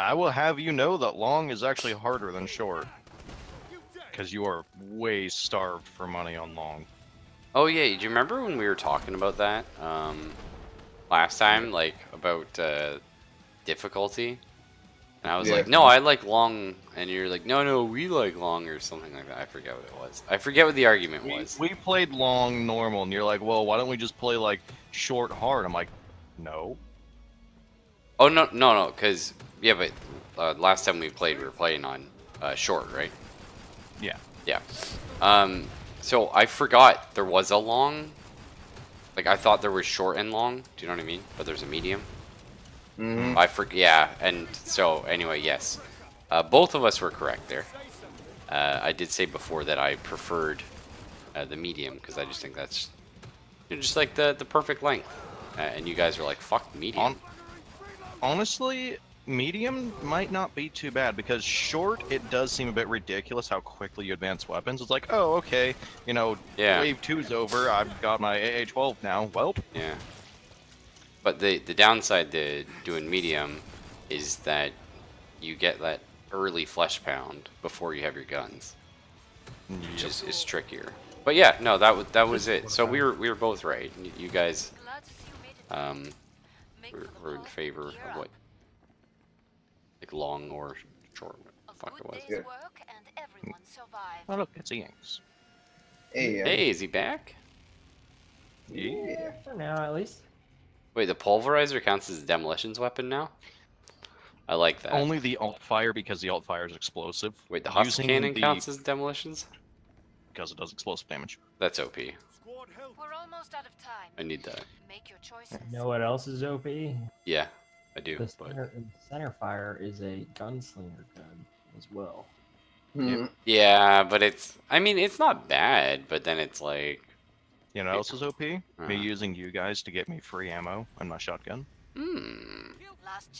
I will have you know that long is actually harder than short. Because you are way starved for money on long. Oh yeah, do you remember when we were talking about that um, last time, like about uh, difficulty? And I was Yeah. like, no, I like long, and you're like, no, no, we like long or something like that. I forget what it was. I forget what the argument We, was. we played long normal, and you're like, well, why don't we just play like short hard? I'm like, no. Oh no, no, no, because yeah, but uh, last time we played, we were playing on uh, short, right? Yeah. Yeah. Um, so I forgot there was a long. Like I thought there was short and long. Do you know what I mean? But there's a medium. hmm I forget. Yeah, and so anyway, yes, uh, both of us were correct there. Uh, I did say before that I preferred uh, the medium because I just think that's you know, just like the the perfect length. Uh, and you guys are like, "Fuck medium." On, honestly, medium might not be too bad because short, it does seem a bit ridiculous how quickly you advance weapons. It's like, oh, okay, you know, Yeah. wave two's over. I've got my AA12 now. Well, Yeah. But the the downside to doing medium is that you get that early flesh pound before you have your guns, which is, is trickier. But yeah, no, that was that was it. So we were we were both right. You guys Glad to see you made it. um, were, for the were in favor gear of what like long or short. What the fuck it was. Yeah. work and oh look, it's Inks. Hey, yeah. Hey, is he back? Yeah. For now, at least. Wait, the pulverizer counts as a demolitions weapon now. I like that. Only the alt fire because the alt fire is explosive. Wait, the husk Using cannon the- counts as demolitions. because it does explosive damage. That's OP. We're almost out of time. I need that. Make your choices. You know what else is OP? Yeah, I do. The But center, center fire is a gunslinger gun as well. Hmm. yeah, but it's. I mean, it's not bad, but then it's like. You know what else is OP? Uh-huh. Me using you guys to get me free ammo and my shotgun. Hmm.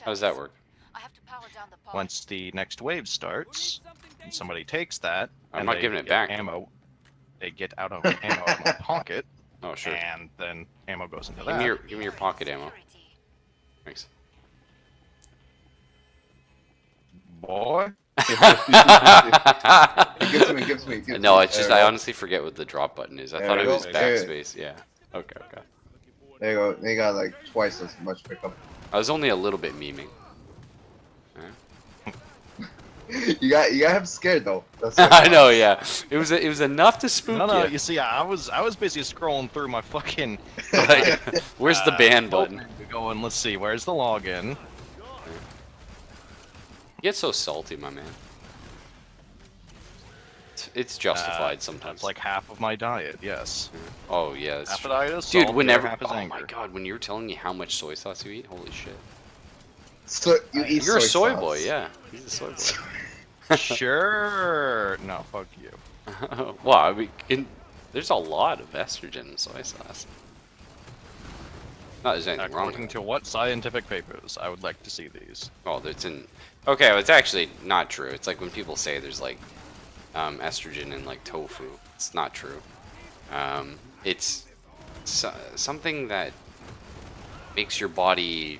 How does that work? I have to power down the pod. Once the next wave starts, and somebody takes that, I'm and not they giving it back. Ammo. They get out of ammo out of my pocket, Oh sure. and then ammo goes into Give me your give me your pocket ammo. Security. Thanks. Boy, it to me, it to me. It to no, me. it's just I honestly forget what the drop button is. I There thought you it go. was backspace. Yeah. Okay. Okay. There you go. They got like twice as much pickup. I was only a little bit memeing. You got you got him scared though. That's I know. Yeah. It was it was enough to spook no, no. you. You see, I was I was busy scrolling through my fucking. Like, where's the uh, ban folder button? Going. Let's see. Where's the login? You get so salty, my man. It's, it's justified Uh, sometimes. That's like half of my diet. Yes. oh yeah, that's Half true. of diet is Dude, salt, whenever half is oh anger. my god, when you were telling me how much soy sauce you eat, holy shit. So you eat You're a soy sauce. boy, yeah. He's a soy boy. sure. No, fuck you. well, I mean, can, there's a lot of estrogen in soy sauce. Not there's anything wrong with According to what scientific papers? I would like to see these. Oh, it's in. Okay, well, it's actually not true. It's like when people say there's like um, estrogen in like tofu. It's not true. Um, it's so, something that makes your body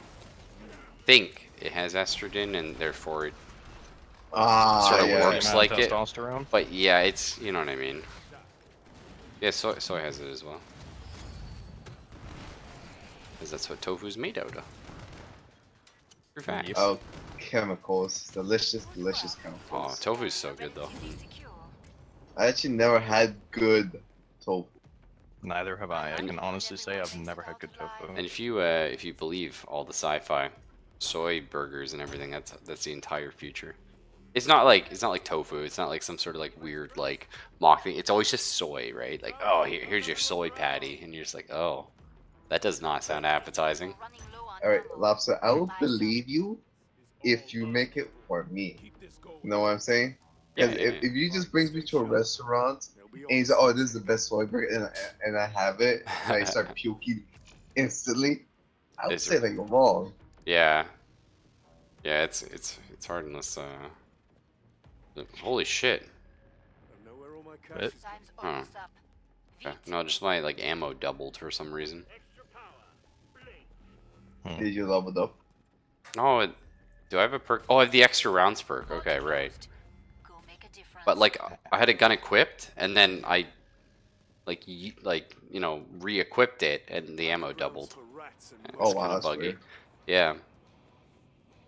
think it has estrogen, and therefore it. Ah, Sort of yeah. works. Amount like of it. testosterone. But yeah, it's you know what I mean. Yeah, soy soy has it as well. Because that's what tofu's made out of. True fact. Yep. Oh, chemicals. Delicious, delicious Oh, chemicals. tofu's so good though. I actually never had good tofu. Neither have I. I can honestly say I've never had good tofu. And if you uh, if you believe all the sci-fi, soy burgers and everything, that's that's the entire future. It's not like it's not like tofu. It's not like some sort of like weird like mock thing. It's always just soy, right? Like oh here, here's your soy patty, and you're just like oh, that does not sound appetizing. On Alright. Lobster, I will believe you if you make it for me. You know what I'm saying? Yeah, Because yeah, if, yeah. if you just brings me to a restaurant and you say, "Oh, this is the best soy burger," and I, and I have it, and I start puking instantly, I would say that you're wrong. Yeah, yeah. It's it's it's hard unless uh. Holy shit. It- Time's Huh. almost up. Okay. No, just my like ammo doubled for some reason. Did you level up? No, it Do I have a perk? Oh, I have the extra rounds perk. Okay, right. Go make a difference. But like, I had a gun equipped, and then I, like, y- like you know, re-equipped it, and the ammo doubled. It's Oh, wow, kinda that's buggy. weird. Yeah.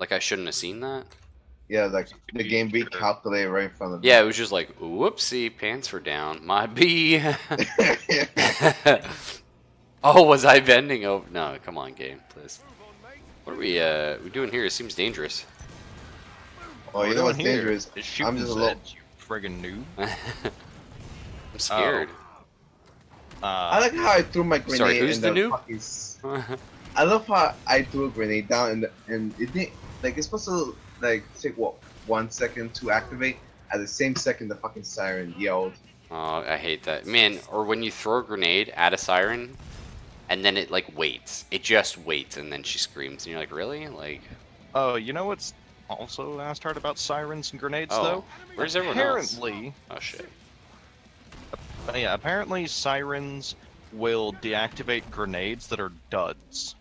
Like I shouldn't have seen that. Yeah, like the game recalculated right in front of Yeah, it was just like, whoopsie, pants were down. My B. oh, was I bending over? No, come on, game, please. What are we, uh, we doing here? It seems dangerous. oh, you We're know what's doing here dangerous? is shooting I'm just a little. Zeds, you friggin' noob. I'm scared. I like how I threw my grenade Sorry, who's in the the, noob? Fucking. s- I love how I threw a grenade down and and it didn't like it's supposed to like take what one second to activate. At the same second, the fucking siren yelled. oh, I hate that. Man, or when you throw a grenade at a siren, and then it, like, waits. It just waits, and then she screams, and you're like, really? Like, Oh, you know what's also asked hard about sirens and grenades oh, though? where's everyone else? Apparently, Oh, shit. uh, yeah, apparently sirens will deactivate grenades that are duds.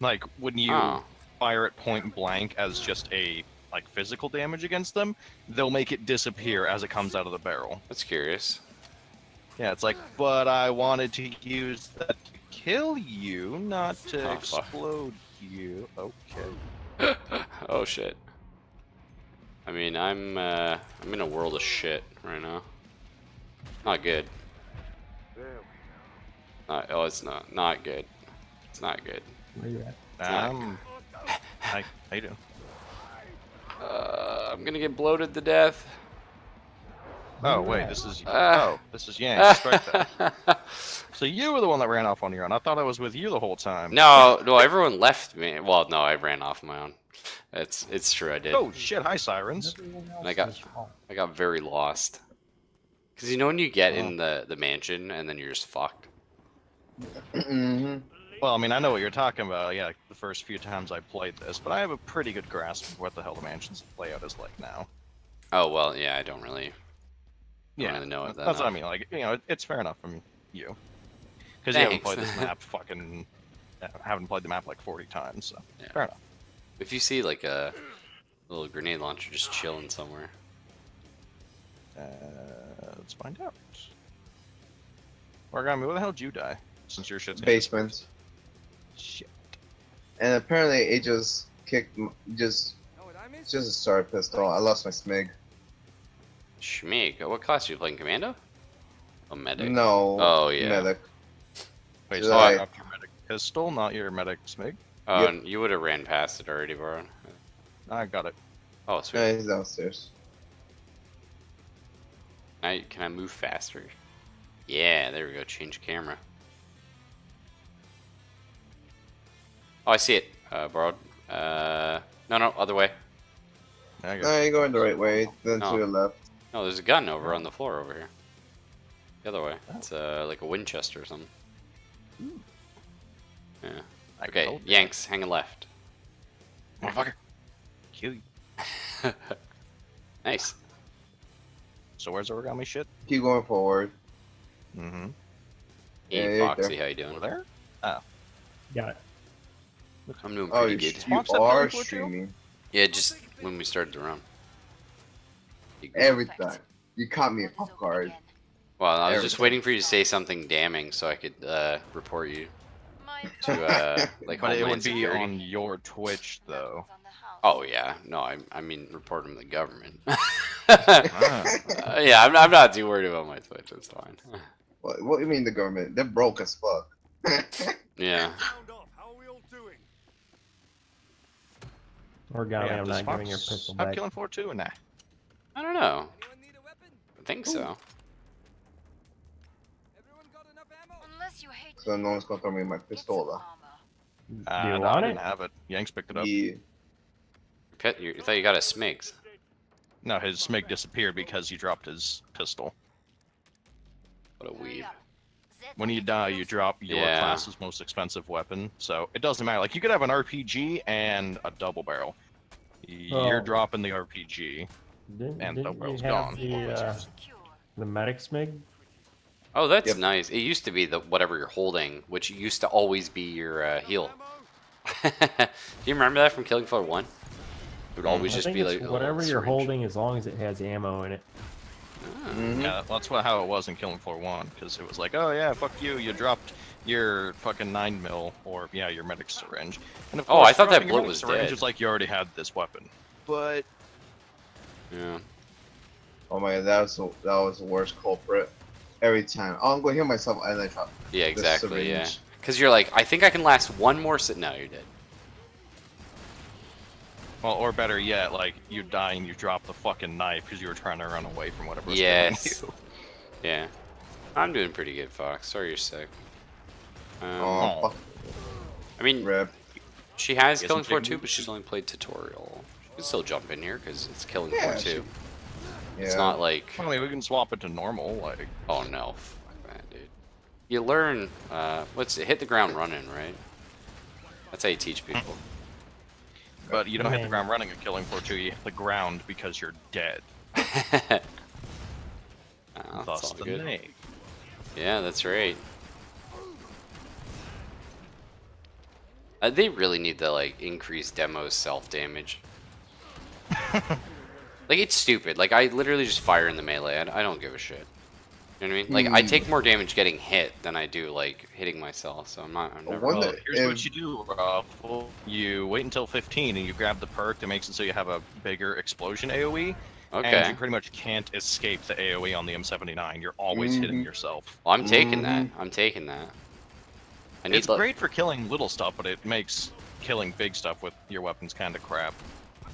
Like when you Oh. fire it point blank as just a like physical damage against them, they'll make it disappear as it comes out of the barrel. That's curious. Yeah, it's like, but I wanted to use that to kill you, not to Oh, fuck. explode you. Okay. oh shit. I mean, I'm uh, I'm in a world of shit right now. Not good. Not, oh, it's not not good. It's not good. Where you at? not Um, hi, how you doing? Uh, I'm gonna get bloated to death. Oh wait, this is Ah. oh, this is Yang. Strike that. So you were the one that ran off on your own. I thought I was with you the whole time. no, no, everyone left me. Well, no, I ran off my own. It's it's true, I did. Oh shit! Hi, sirens. Everyone I got- else's fault. I got very lost. Cause you know when you get Oh. in the the mansion and then you're just fucked. hmm Well, I mean, I know what you're talking about. Yeah, the first few times I played this, but I have a pretty good grasp of what the hell the mansion's layout is like now. Oh well, yeah, I don't really. Yeah, really know it that that's what I mean. Like, you know, it's fair enough from you, because you haven't played this map fucking, uh, haven't played the map like 40 times. So Yeah. fair enough. If you see like a little grenade launcher just chilling somewhere, Uh, let's find out. Origami, where the hell did you die? Since your shit's Basement. Shit. And apparently it just kicked, just, it's just a start pistol. I lost my smig. Schmig. What class are you playing? Commando? A medic. No. Oh, yeah. Medic. Wait, so I- I dropped your medic pistol, not your medic smig. Oh, Yep. and you would have ran past it already, bro. I got it. Oh, sweet. Yeah, he's downstairs. I, can I move faster? Yeah, there we go. Change camera. Oh, I see it. Uh, borrowed. Uh, no, no, other way. There you go. No, you're going the right way. Then No. to your left. No, there's a gun over on the floor over here. The other way. It's uh, like a Winchester or something. Yeah. I Okay, told you. Yanks, hanging left. Motherfucker. Kill you. nice. So where's the origami shit? Keep going forward. Mm-hmm. Yeah, Hey, Foxy, there. how you doing? Over there? Oh. Got it. I'm doing Oh, pretty you, good. you Watch that are Pelican too? streaming Yeah, just when we started the run. You- every time. You caught me Port is off guard. Well, I was Every just waiting for you to say something damning so I could uh, report you to uh, like But it would be Security. on your Twitch though. on the house. Oh yeah, no, I, I mean report him to the government. Ah. Uh, yeah, I'm, I'm not too worried about my Twitch. It's fine. What, what do you mean the government? They're broke as fuck. Yeah. Origami, Yeah, I'm does not giving your Fox pistol have back. killing four too or nah? I don't know. I think so. Unless you hate so no one's gonna throw me my get some pistola. Uh, Do you no, want I it? didn't have it. Yanks picked it up. Yeah. Pit, you, I thought you got a Smigs. No, his smig disappeared because he dropped his pistol. What a Hurry weeb. Up. Zed When you die, you drop your Yeah. class's most expensive weapon, so it doesn't matter. Like you could have an RPG and a double barrel. You're Oh. dropping the RPG. Didn't, And the didn't you world's have gone. the, uh, Secure. the medic smig? Oh, that's Yep. nice. It used to be the whatever you're holding, which used to always be your uh, heal. Do you remember that from Killing Floor One? It would always I just think be it's like whatever little you're syringe. holding, as long as it has ammo in it. Mhm. Yeah, that's what how it was in Killing Floor One, because it was like, oh yeah, fuck you, you dropped your fucking nine mil or yeah, your medic syringe. And of Oh, course, I thought that dropping your bullet was syringe dead. is like you already had this weapon. But Yeah. Oh my god, that was the, that was the worst culprit. Every time. Oh, I'm going to heal myself and I drop. Yeah, the exactly. Yeah. Because you're like, I think I can last one more. Si- no, you're dead. Well, or better yet, like you die and you drop the fucking knife because you were trying to run away from whatever was Yes. killing Yeah. I'm doing pretty good, Fox. Sorry you're sick. Um, Oh, fuck. I mean, Rip. she has Killing Floor 2, but she's only played tutorial. You can still jump in here because it's Killing Yeah, Floor she- 2. Yeah. It's not like, you. I mean, we can swap it to normal, like. oh no, fuck that, dude. You learn, uh, what's it? Hit the ground running, right? That's how you teach people. But you don't hit the Man. ground running at Killing Floor 2, you hit the ground because you're dead. Oh, that's Thus all the good. name. Yeah, that's right. Uh, they really need to like increase demos self damage. like it's stupid. Like I literally just fire in the melee. I, I don't give a shit. You know what I mean? Like I Hmm. take more damage getting hit than I do like hitting myself. So I'm not. I'm never. wonder- Well, here's if- what you do, Raffle. You wait until 15 and you grab the perk that makes it so you have a bigger explosion AoE. And you pretty much can't escape the AoE on the M79. You're always hitting Mhm. yourself. Well, I'm taking that. Mhm. I'm taking that. I need It's li- great for killing little stuff, but it makes killing big stuff with your weapons kind of crap.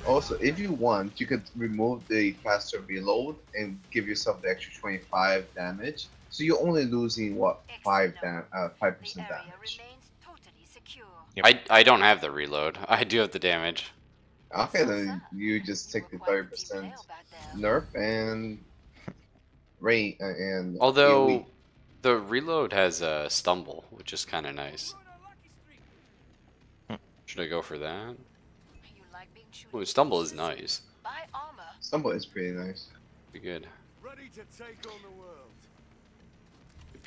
Also, if you want, you could remove the faster reload and give yourself the extra 25 damage. So you're only losing what five dam- uh, five percent damage. totally. Yep. I I don't have the reload. I do have the damage. Okay, then you just take the 30 percent nerf and rate uh, and Although elite. the reload has a stumble, which is kind of nice. Should I go for that? You like being shooting Ooh, stumble is nice. Buy armor. stumble is pretty nice. Be good. Ready to take on the world.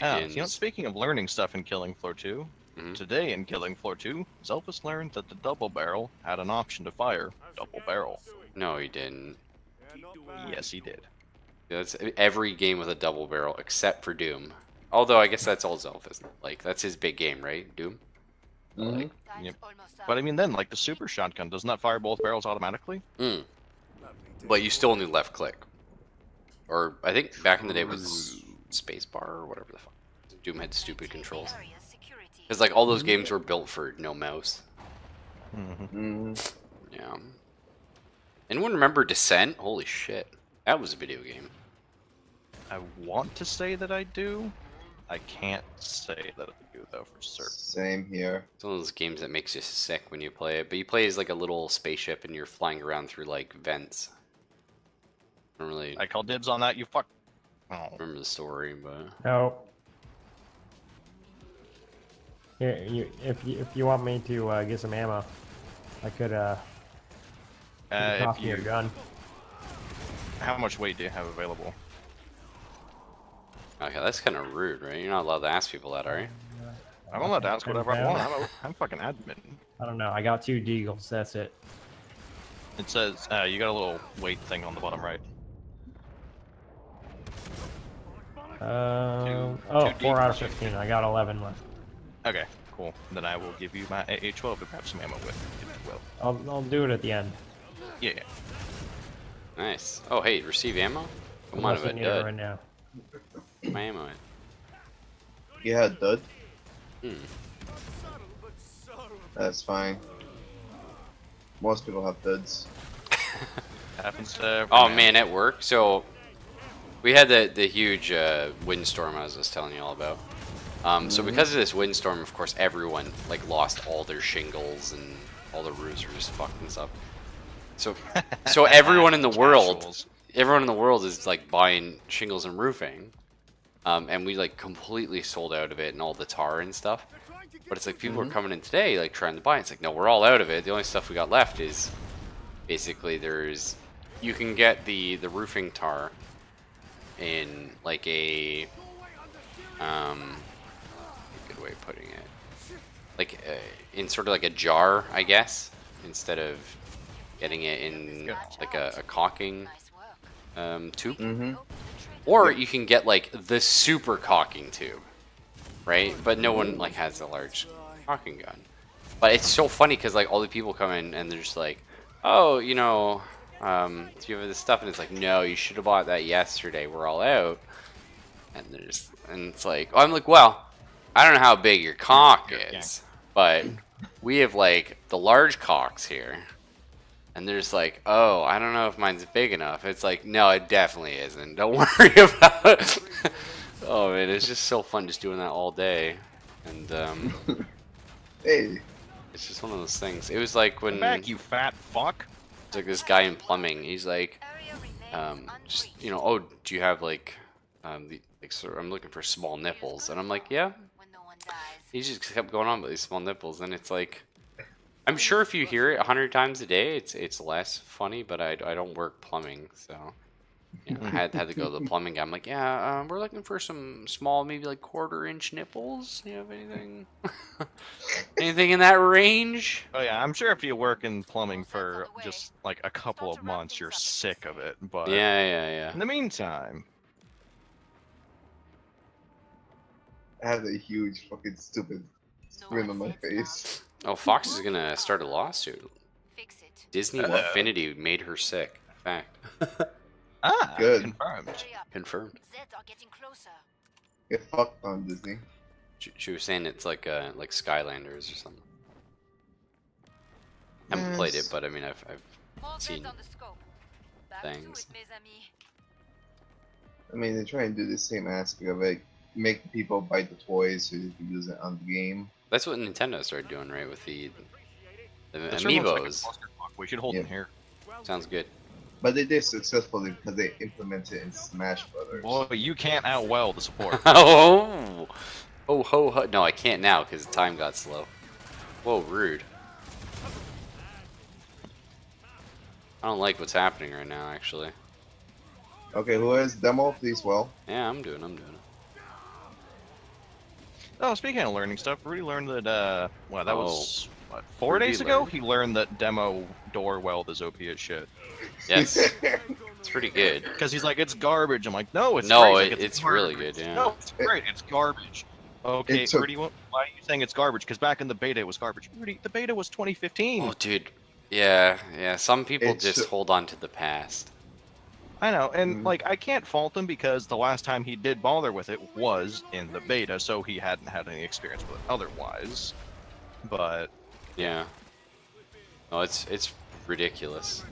Ah, you know, speaking of learning stuff in Killing Floor 2, Mhm. today in Killing Floor 2, Zelphus learned that the double barrel had an option to fire double barrel. No, he didn't. Yeah, not bad. Yes, he did. That's every game with a double barrel except for Doom. Although I guess that's all Zelf, isn't it? Like that's his big game, right? Doom. Mhm. Time's Yep. But I mean, then, like the super shotgun, doesn't that fire both barrels automatically? Mm. But you still need left click. Or I think back in the day it was spacebar or whatever the fuck. Doom had stupid controls. area's. Because like all those games were built for no mouse. Mm-hmm. Mhm. Yeah. Anyone remember Descent? Holy shit. That was a video game. I want to say that I do. I can't say that I do, though, for certain. Same here. It's one of those games that makes you sick when you play it. But you play as like a little spaceship and you're flying around through like vents. I don't really I call dibs on that, you fuck. Oh. remember the story, but No. Here, you, if you if you want me to uh, get some ammo, I could uh, Uh, if toss you, a gun. how much weight do you have available? okay, that's kind of rude, right? You're not allowed to ask people that, are you? I'm allowed to ask whatever I want. I'm, a, I'm fucking admin. I don't know. I got two deagles. That's it. It says uh, you got a little weight thing on the bottom right. Um, oh, two four out of deagles. fifteen. I got eleven left. Okay, cool. Then I will give you my AA-12 to grab some ammo with, if you will. I'll I'll do it at the end. Yeah. Nice. Oh, hey, receive ammo? Come on, Unless if you I need it right dud. now. Get my ammo in. You had dud. Hmm. subtle, but so That's fine. Most people have duds. Happens to every Oh man, at work. So we had the the huge uh, windstorm I was just telling you all about. Um, so because of this windstorm, of course, everyone like lost all their shingles and all the roofs were just fucked and stuff. So so everyone in the world, everyone in the world is like buying shingles and roofing. Um, and we like completely sold out of it and all the tar and stuff. But it's like people are coming in today, like trying to buy. it. It's like, no, we're all out of it. The only stuff we got left is basically there's you can get the the roofing tar in like a um a good way of putting it like uh, in sort of like a jar, I guess, instead of getting it in like a, a caulking um, tube, Mm-hmm. Hope the trade or you can get like the super caulking tube, right? But no one like has a large caulking gun. But it's so funny because like all the people come in and they're just like, oh, you know, um, do you have this stuff? And it's like, no, you should have bought that yesterday. We're all out. And there's and it's like, oh, I'm like, well, I don't know how big your cock Yeah. is, but we have like the large cocks here. And there's like, oh, I don't know if mine's big enough. It's like, no, it definitely isn't. Don't worry about it. oh man, it's just so fun just doing that all day. And um, Hey, it's just one of those things. It was like when Come back, you fat fuck. it's like this guy in plumbing. He's like, um, just you know, oh, do you have like, um, the, like sort of, I'm looking for small nipples, and I'm like, yeah. When no one dies. He just kept going on with these small nipples, and it's like, I'm sure if you hear it a hundred times a day, it's it's less funny. But I, I don't work plumbing, so you know, I had had to go to the plumbing guy. I'm like, yeah, um, we're looking for some small, maybe like quarter inch nipples. You have anything? anything in that range? Oh yeah, I'm sure if you work in plumbing for just like a couple of months, you're sick of it. But Yeah, yeah, yeah. in the meantime, I have a huge fucking stupid No grin on my face. Oh, Fox is gonna start a lawsuit. Fix it. Disney Uh-oh. Infinity made her sick. Fact. ah, Good. confirmed. Hurry up. Confirmed. Zeds are getting closer. Get fucked on Disney. She, she was saying it's like uh like Skylanders or something. I haven't played it, Yes. but I mean I've, I've More Seen Zeds on the scope. Back to things. it, mes amis. I mean, they try and do the same aspect of it. Make people buy the toys so you can use it on the game. That's what Nintendo started doing, right? With the, the This room looks like a amiibos. clusterfuck. We should hold Yeah. them here. Sounds good. But they did successfully because they implemented it in Smash Brothers. Boy, you can't outwell the support. oh, oh, ho, ho. No, I can't now because time got slow. Whoa, rude. I don't like what's happening right now, actually. Okay, who is has demo? Please, well. Yeah, I'm doing. I'm doing it. Oh, speaking of learning stuff, Rudy learned that. uh Well, that Oh. was what four Rudy days ago. learned. He learned that demo door weld is OP as shit. Yes, it's pretty good. Because he's like, it's garbage. I'm like, no, it's No, great. He's it- like, it's really garbage. good, yeah. No, it's great. It's garbage. Okay, It took- Rudy, wh- why are you saying it's garbage? Because back in the beta, it was garbage. Rudy, the beta was 2015. Oh, dude. Yeah, yeah. Some people It's- just hold on to the past. I know, and Mhm. like I can't fault him because the last time he did bother with it was in the beta, so he hadn't had any experience with it otherwise. But Yeah. No, it's it's ridiculous.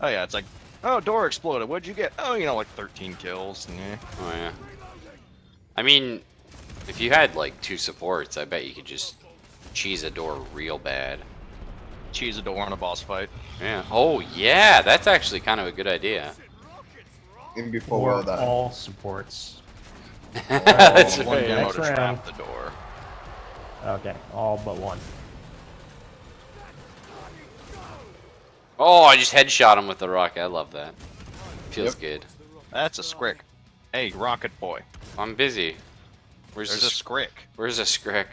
oh yeah, it's like, oh, door exploded. What'd you get? Oh, you know, like 13 kills. Yeah. Oh yeah. I mean, if you had like two supports, I bet you could just cheese a door real bad. Cheese a door on a boss fight. Yeah. Oh yeah, that's actually kind of a good idea. In before Or well done. all supports. that's One right. demo next to round. trap the door. Okay, all but one. Oh, I just headshot him with the rocket. I love that. Feels Yep. good. That's a scrick. Hey, Rocket Boy. I'm busy. Where's There's a a scrick. Where's a scrick?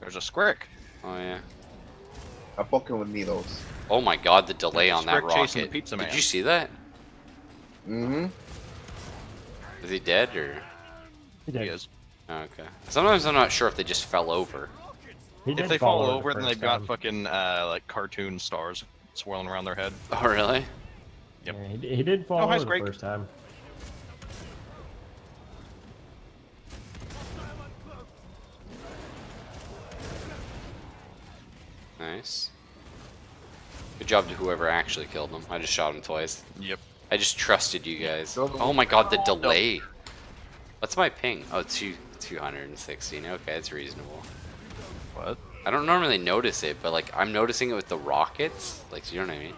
There's a scrick. Oh yeah. I poke him with needles. Oh my god, the delay on that Scrick chasing the rocket. pizza Did you see that? Mm-hmm. Is he dead or? He He is. Oh, okay. Sometimes I'm not sure if they just fell over. He If they fall the over, then they've got time. fucking uh, like cartoon stars swirling around their head. Oh really? Yep. Yeah, he, he did fall Oh, hi, over the Scrake. first time. Nice. Good job to whoever actually killed him. I just shot him twice. Yep. I just trusted you guys. Oh my god, the delay. What's my ping? Oh, two, 216. Okay, it's reasonable. What? I don't normally notice it, but like I'm noticing it with the rockets. Like, you know what I mean?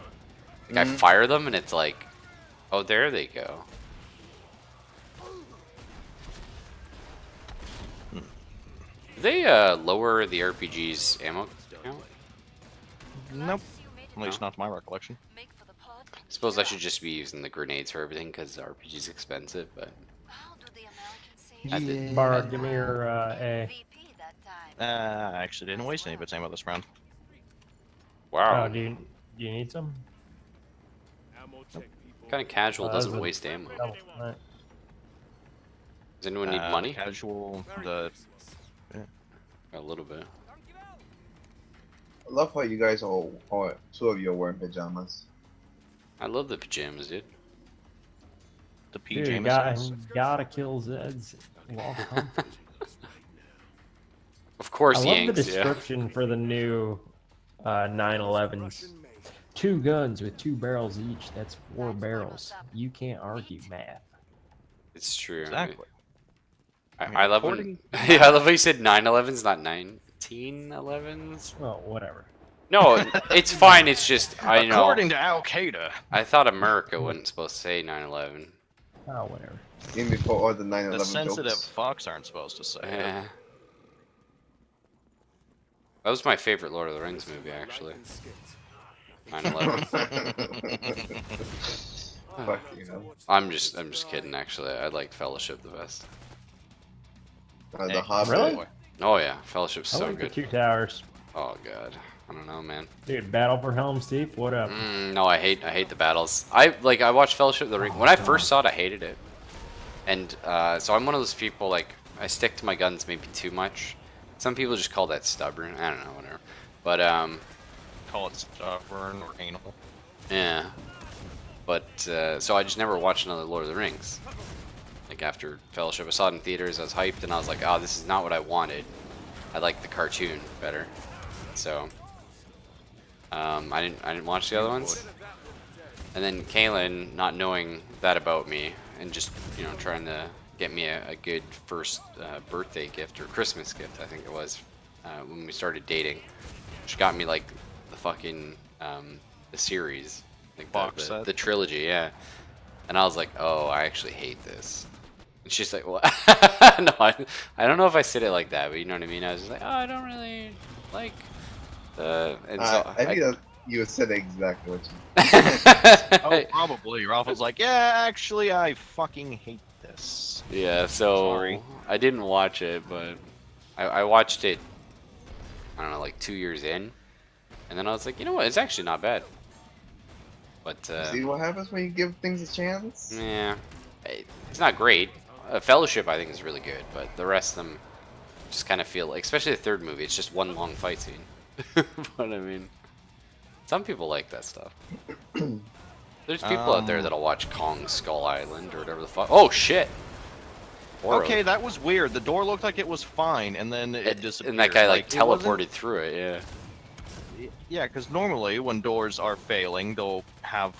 Like I Mhm. fire them and it's like, oh, there they go. Do they uh, lower the RPG's ammo count? Nope. You made it At least not to my recollection. Make for the pod. Suppose I should just be using the grenades for everything because the RPG's expensive, but How do the Americans say I it? did. Bard, give me your uh, A. VP that time. Uh, I actually didn't waste any of its ammo this round. wow. Oh, dude. Do you need some? Ammo. Kind of casual Uh, doesn't that's a- waste ammo. Double. Alright. Does anyone need Uh, money? Casual. Merry The Christmas. A little bit. I love how you guys all, all two of you are wearing pajamas. I love the pajamas, dude. the Dude, PJ gotta, gotta kill Zeds. Walk comfort. Of course, I love the Yanks. Yeah. description for the new uh, 911s. Two guns with two barrels each. That's four barrels. You can't argue math. It's true. Exactly. I, I mean, I love when. according- yeah, I love how you said 911s, not 1911s. Well, whatever. No, it's fine. It's just I know. According to Al Qaeda. I thought America wasn't supposed to say 911. Oh, whatever. Even before all the 9 The sensitive jokes. fucks aren't supposed to say it. Yeah. That was my favorite Lord of the Rings movie, actually. Light 9/11. Fuck you know. I'm just, I'm just kidding. Actually, I like Fellowship the best. Uh, Hey, the Hobbit. really? Oh yeah, Fellowship's I so like good. the two towers. Oh god, I don't know, man. Dude, Battle for Helm's Deep. What up? Mm, no, I hate, I hate the battles. I like, I watched Fellowship of the Ring. When I first saw it, I hated it, and uh, so I'm one of those people like I stick to my guns maybe too much. Some people just call that stubborn. I don't know, whatever. But um, Call it stubborn or anal. Yeah. But uh, so I just never watched another Lord of the Rings. Like after Fellowship, I saw it in theaters. I was hyped, and I was like, "Oh, this is not what I wanted. I like the cartoon better." So um, I didn't. I didn't watch the other ones. And then Kaylin, not knowing that about me, and just you know trying to get me a, a good first uh, birthday gift or Christmas gift, I think it was, uh, when we started dating. She got me like the fucking um, the series, like the, Box the, set? the trilogy, yeah. And I was like, oh, I actually hate this. And she's like, what? no, I, I don't know if I said it like that, but you know what I mean. I was just like, oh, I don't really like the. And so Uh, I think that you said exactly what you. Oh, probably. Ralph was like, yeah, actually, I fucking hate this. Yeah, so Sorry. I didn't watch it, but I, I watched it. I don't know, like two years in, and then I was like, you know what? It's actually not bad. But uh, See what happens when you give things a chance? yeah, it's not great. Uh, Fellowship, I think, is really good, but the rest of them just kind of feel like, especially the third movie, it's just one long fight scene. but I mean, some people like that stuff. There's people out there Um, that'll watch Kong Skull Island or whatever the fuck. Oh shit! Or- Okay, that was weird. The door looked like it was fine, and then it, It- disappeared. and that guy like, wasn't- teleported through it. Yeah. Yeah, because normally when doors are failing, they'll have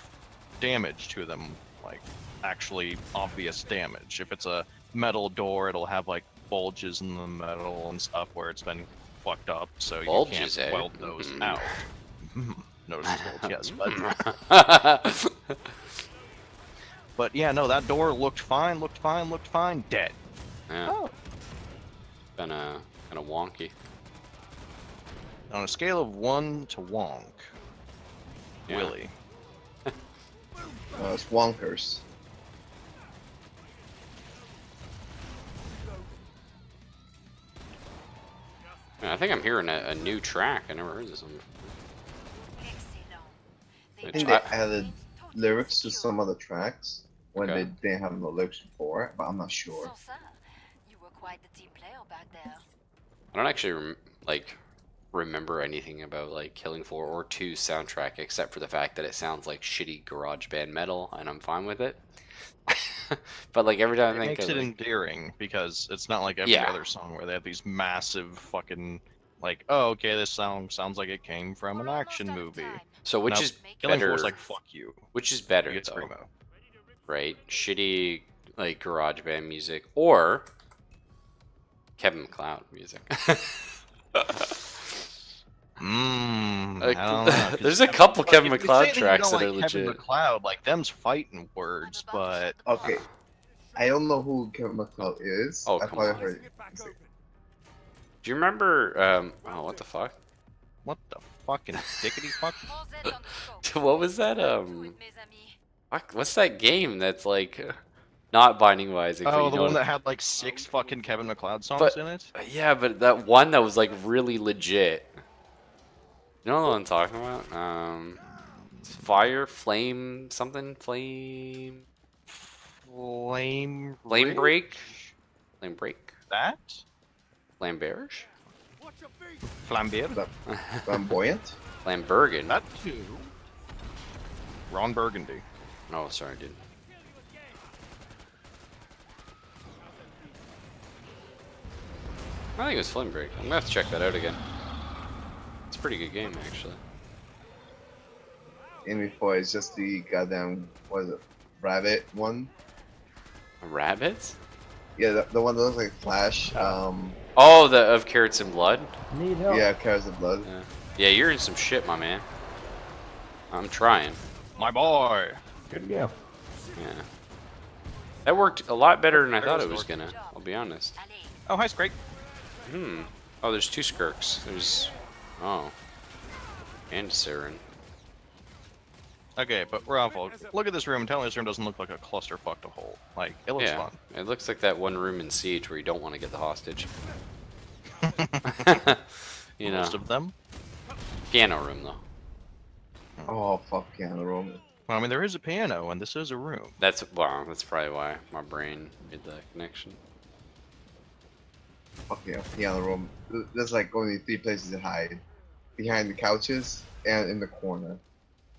damage to them, like actually obvious damage. If it's a metal door, it'll have like bulges in the metal and stuff where it's been fucked up, so you Bulges, can't eh? weld those Mhm. out. Noticeable, yes, but but yeah, no, that door looked fine, looked fine, looked fine, dead. yeah. Oh. Kind of, kind of wonky. On a scale of one to wonk, Yeah. Willie. Uh, it's wonkers. I think I'm hearing a, a new track. I never heard this one. before. I think they added lyrics to some of the tracks when Okay. they didn't have no lyrics before, but I'm not sure. You were quite the team player back there. I don't actually rem- like remember anything about like Killing Floor or 2 soundtrack except for the fact that it sounds like shitty garage band metal, and I'm fine with it. but like every time It I think makes it like, endearing because it's not like every Yeah. other song where they have these massive fucking like, oh, okay, this song sounds like it came from an action movie. so which Now, is Killing better? Floor's like, fuck you. which is better though, screamo. right? Shitty like garage band music or Kevin MacLeod music. Mmm. Like, I don't know. 'cause there's a couple like, Kevin if you MacLeod say that you tracks don't that are like Kevin legit. MacLeod, like them's fighting words, but Okay, I don't know who Kevin MacLeod is. Oh, I come probably on. heard Get back it. open. Do you remember? Um, oh, what the fuck? what the fucking dickety fuck? All that on the scope. What was that? Um, it, mes amis. fuck, what's that game that's like uh, not Binding of Isaac? Oh, the know one that had like six fucking Kevin MacLeod songs But- in it. Yeah, but that one that was like really legit. You know what I'm talking about? Um, Fire, flame, something, flame, Flame. flame Ridge? break, flame break, That? flamberge, Watch your feet. Flambeer? Flamboyant? flambergen. That too. Ron Burgundy. Oh, sorry, dude. I think it was Flame Break. I'm gonna have to check that out again. It's a pretty good game, actually. And before it's just the goddamn what is it? Rabbit one? Rabbits? Yeah, the, the one that looks like Flash. Um Oh, the of carrots and blood. Need help. yeah, Carrots and Blood. Yeah. yeah, you're in some shit, my man. I'm trying. My boy. Good to go. Yeah. That worked a lot better than I thought it was gonna. I'll be honest. Oh, hi, Scrake. Hmm. Oh, there's two skirks. There's. Oh. And Siren. Okay, but Raffle, look at this room and tell me this room doesn't look like a clusterfuck to hole. Like, it looks Yeah. fun. It looks like that one room in Siege where you don't want to get the hostage. you know, Most of them. piano room though. Oh fuck piano room. Well, I mean, there is a piano, and this is a room. That's well, that's probably why my brain made that connection. Fuck yeah, piano room. There's like only three places to hide. Behind the couches and in the corner.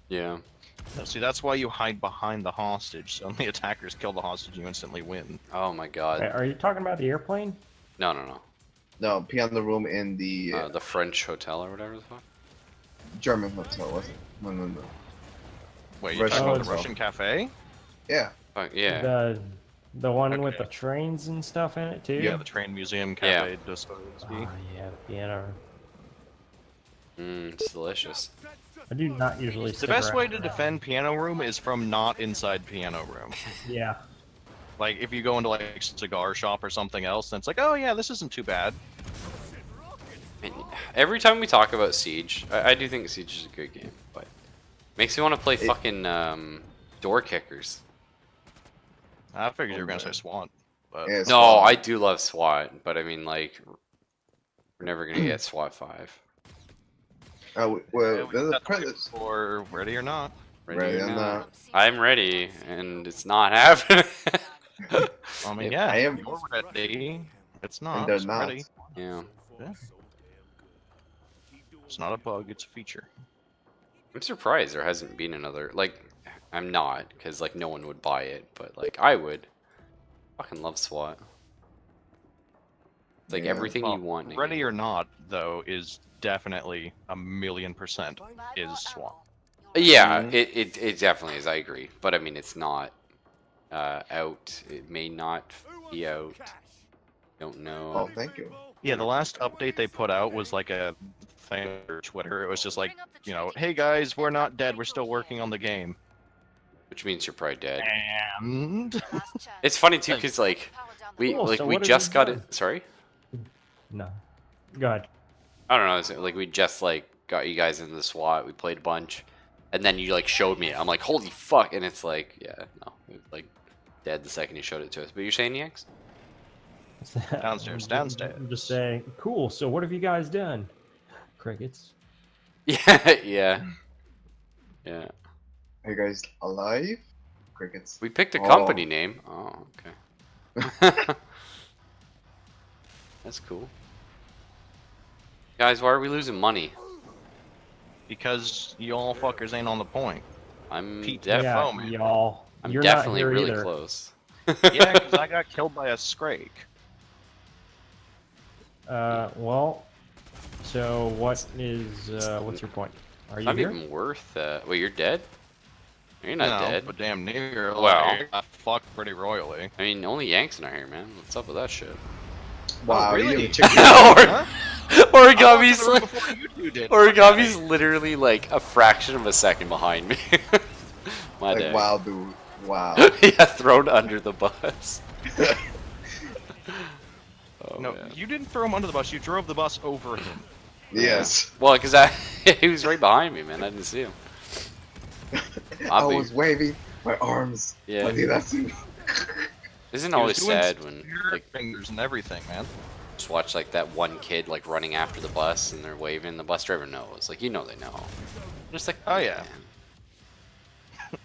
Yeah. Now, See, that's why you hide behind the hostage. So when the attackers kill the hostage, you instantly win. Oh my god. Are you talking about the airplane? No, no, no. No, piano room in the Uh, the French hotel or whatever the fuck. German hotel, wasn't it? No, no, no. Wait, you Russian talking about the. Russian cafe? Yeah. Fuck yeah. The the one with the trains and stuff in it too. Yeah, the train museum Yeah. cafe. Dostoevsky. Oh yeah, the piano. Mmm, it's delicious. I do not usually. The stick best way to for that. defend piano room is from not inside piano room. Yeah. Like if you go into like cigar shop or something else, then it's like, oh yeah, this isn't too bad. And every time we talk about Siege, I, I do think Siege is a good game, but makes me want to play It- fucking um, door kickers. I figured you were gonna say SWAT, but yeah No, fun. I do love SWAT, but I mean like we're never gonna get SWAT five. Oh, w- Yeah, well, we there's a got the present. pick for ready or not. Ready Ready or or not? not. I'm ready, and it's not happening. I mean, Yeah, yeah, I am- you're ready. It's not. And they're it's not. ready. yeah, Yeah. It's not a bug. It's a feature. I'm surprised there hasn't been another. Like, I'm not, because like no one would buy it, but like I would. Fucking love SWAT. It's like Yeah. everything Well, you want. in Ready or not, though, is definitely a million percent is SWAT. Yeah, Mhm. it, it it definitely is. I agree, but I mean, it's not uh, out. It may not be out. Don't know. Oh, thank you. Yeah, the last update they put out was like a thing for Twitter. It was just like, you know, hey guys, we're not dead. We're still working on the game. Which means you're probably dead. And It's funny too, because like we Cool, like so we just you got it. Sorry, No. Go ahead. I don't know. it's like we just like got you guys in the SWAT. We played a bunch, and then you like showed me it. I'm like, holy fuck! And it's like, yeah, no, like dead the second you showed it to us. But you're saying EX? Downstairs, downstairs. I'm just saying, cool. So what have you guys done? Crickets. Yeah, yeah, yeah. Are you guys alive? Crickets. We picked a Oh. company name. Oh, okay. That's cool. Guys, why are we losing money? because you all fuckers ain't on the point. I'm Pete, def- yeah. yeah, foam. y'all. I'm You're definitely not here really either. close. Yeah, because I got killed by a Scrake. Uh, well. So what is uh, what's your point? Are you Not here? even worth. Uh, wait, you're dead? You're not no, dead. but damn near. Well. I fucked pretty royally. I mean, only Yanks are here, man. What's up with that shit? Wow, oh, really? you have a chicken. Huh? Origami's I walked in the room like, you did. Origami's literally like a fraction of a second behind me. My like, day. wow, dude. Wow. yeah, thrown under the bus. Oh, No, man. you didn't throw him under the bus. You drove the bus over him. yes. Well, because I he was right behind me, man. I didn't see him. I I'll be- was waving my arms. Yeah. I did. Isn't He was always doing sad when spirit like fingers and everything, man. just watch like that one kid like running after the bus and they're waving. The bus driver knows, like you know they know. Just like Oh, yeah. man.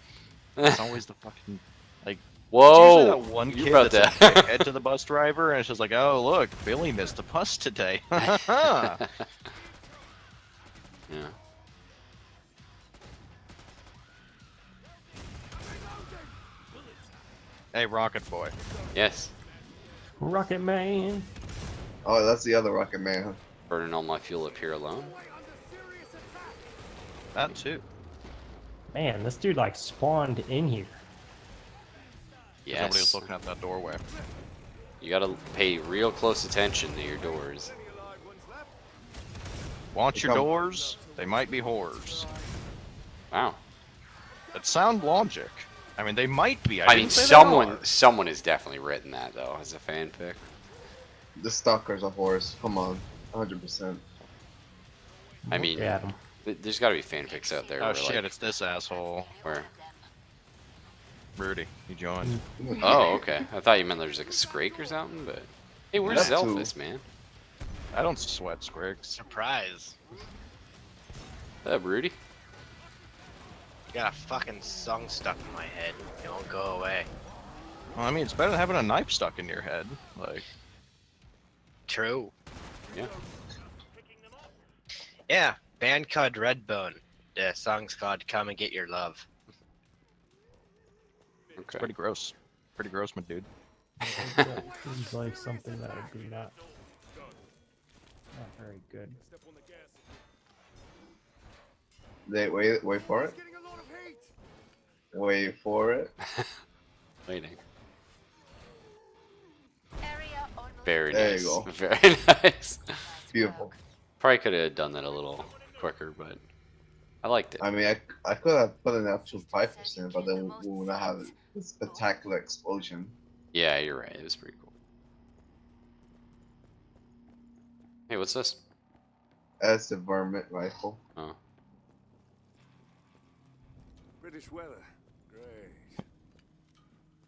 It's always the fucking like. It's usually Whoa! that one you kid brought that's that. like head to the bus driver, and it's just like, oh look, Billy missed the bus today. yeah. Hey, Rocket Boy. Yes. Rocket Man. Oh, that's the other Rocket Man. Burning all my fuel up here alone. That too. Man, this dude like spawned in here. here. 'cause Nobody was looking at that doorway. You gotta pay real close attention to your doors. Watch your Become- doors? They might be whores. Wow. That sound logic. I mean, they might be. I, I, mean, someone someone has definitely written that though as a fanfic. The stalkers a horse. Come on, 100%. I mean, Look at him. th- there's got to be fanfics out there. Oh where, shit! like, It's this asshole, where... Rudy. you joined. Oh, okay. I thought you meant there's like a Scrake or something, but hey, where's That too. Zelphus, man? I don't sweat Scrigs. Surprise. Uh, Rudy. Got a fucking song stuck in my head. It won't go away. Well, I mean, it's better than having a knife stuck in your head. Like, True. Yeah. Yeah, band called Redbone. The song's called Come and Get Your Love. Okay. pretty gross. Pretty gross, my dude. Seems like something that would be not not very good. They wait, wait for it. Wait for it. Waiting. Area almost Very There nice. you go. Very nice. Nice Beautiful. Probably could have done that a little quicker, but I liked it. I mean, I, I could have put it up to 5%, but then we would not have a spectacular explosion. Yeah, you're right. It was pretty cool. Hey, what's this? That's the varmint rifle. Oh, British weather.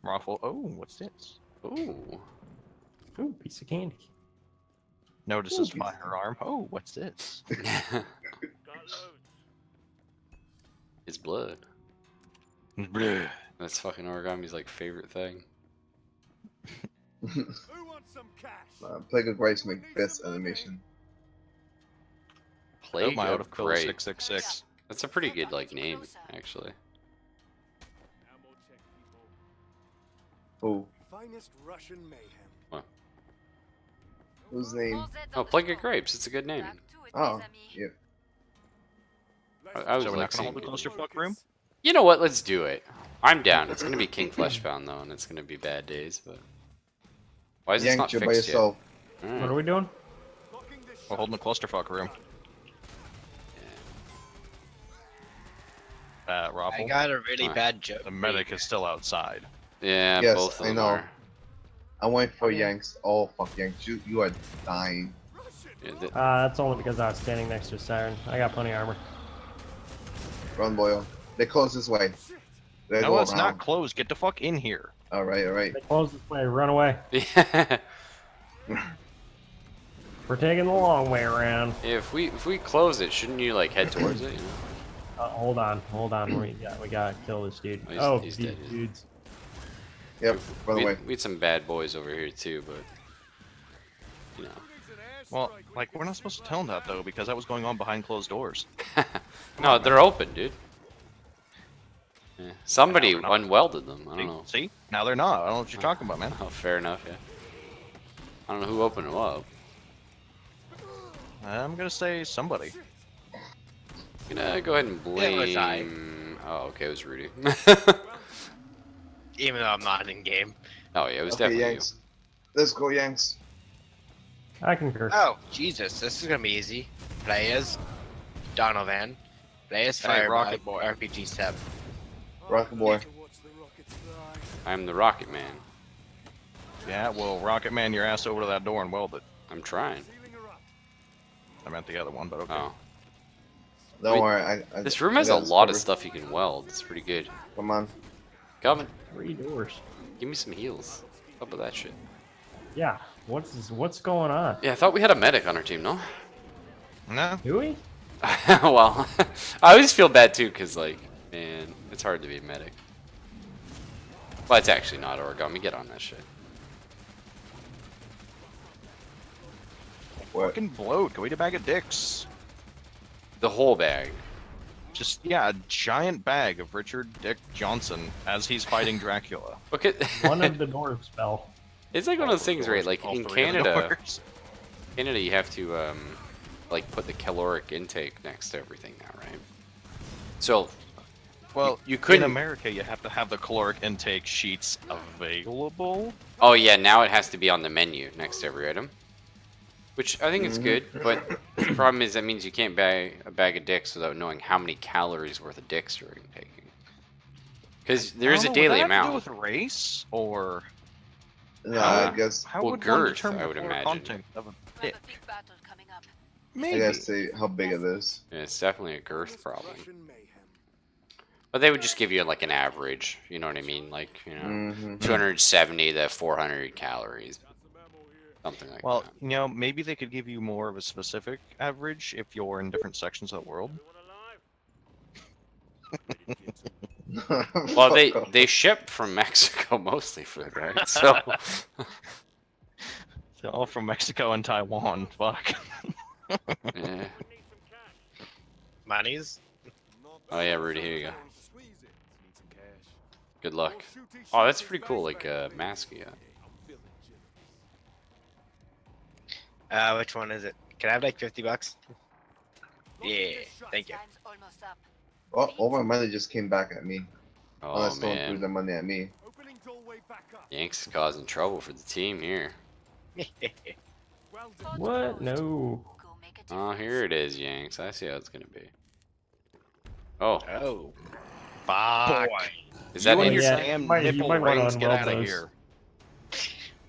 Great. Raffle. Oh, what's this? ooh, Ooh, piece of candy. Notices Ooh, firearm. Oh, what's this? It's blood. Bleh. That's fucking origami's like favorite thing. Who wants some cash? uh, Plague of Grace make best animation. Oh, my out of of kill Great. six six six. That's a pretty good like name, actually. Oh, Finest Russian mayhem. whose name? Oh, on the Plague of. Grapes. It's a good name. Back to it, Oh, yeah. I, I was So we're like not gonna hold the clusterfuck room? You know what? Let's do it. I'm down. It's gonna be King Fleshpound though, and it's gonna be bad days. But why is this not you're by fixed yet? yourself. What are we doing? We're holding the clusterfuck room. Uh, I got a really Alright. bad joke. The medic is still outside. Yeah, Yes, both of I them know. are. I went for Yanks. Oh, fuck Yanks. You, you are dying. Yeah, Uh, that's only because I was standing next to a siren. I got plenty of armor. Run, Boyle. They close this way. They No, go it's not closed. Get the fuck in here. Alright, alright. They close this way. Run away. yeah. We're taking the long way around. if we if we close it, shouldn't you like head towards it? You know? Uh, hold on, hold on. We got we gotta kill this dude. Oh, he's- oh, he's these dead, yeah. dudes. Yep, run We, way, we had some bad boys over here too, but you know. Well, like we're not supposed to tell them that though, because that was going on behind closed doors. no, they're open, dude. Yeah. Somebody Yeah, unwelded them. I don't know. See? Now they're not. I don't know what you're talking about, man. Oh, fair enough. Yeah. I don't know who opened them up. I'm gonna say somebody. I'm gonna go ahead and Yeah, it was I. blame. Oh, okay, it was Rudy. Even though I'm not in game. oh yeah, it was Okay, definitely Yanks. Let's go, Yanks. I can concur. Oh, Jesus, this is gonna be easy. Players, Donovan. Players, Hey, Fire Rocket Boy. RPG 7. Rocket boy. To watch the rockets fly. you. I'm the Rocket Man. Yeah, well, Rocket Man your ass over to that door and weld it. I'm trying. Sealing her up. I meant the other one, but okay. Oh, Don't Wait, worry. I, I, this room has a got this lot of stuff you can weld. It's pretty good. Come on. Coming. Three doors. Give me some heals. Up with that shit. Yeah. What's this, what's going on? Yeah, I thought we had a medic on our team, no? No, Do we? well, I always feel bad too, cause like, man, it's hard to be a medic. Well, it's actually not origami. Get on that shit. What? Fucking bloat. Go eat a bag of dicks. The whole bag. Just yeah, a giant bag of Richard Dick Johnson as he's fighting Dracula. Look at. One of the dwarves fell. it's like one of those things, right? Like All in three of the Canada, doors. Canada, you have to um, like put the caloric intake next to everything now, right? So Well, you in couldn't- America, you have to have the caloric intake sheets available. Oh yeah, now it has to be on the menu next to every item. Which I think is good, but the problem is that means you can't buy a bag of dicks without knowing how many calories worth of dicks you're taking. Because there is a don't know, would daily that have to amount. do with race or No, Uh, I guess how Well, would girth, one I would imagine. content of a dick? a big battle coming up. I Maybe. gotta say how big it is. Yeah, it's definitely a girth problem. But they would just give you like an average, you know what I mean? Like, you know, hmm 270 to 400 calories. Something like Well, that. you know, maybe they could give you more of a specific average if you're in different sections of the world. Well, they they ship from Mexico mostly food, right? So So all from Mexico and Taiwan. Fuck. yeah. Monies? Oh yeah, Rudy, here you go. Squeeze it. Need some cash. Good luck. Oh, that's pretty cool, like man. uh, mask Uh, which one is it? Can I have like 50 bucks? Yeah, thank you. Time's almost up. Oh, all my money just came back at me. Oh Unless someone threw man, the money at me. Opening doorway back up. Yanks is causing trouble for the team here. What? No. Go make a Oh, here it is, Yanks. I see how it's gonna be. Oh, oh. Fuck. Boy. is that you and in? your Yeah, damn might- you nipple might wanna rings get unweld out of those. here.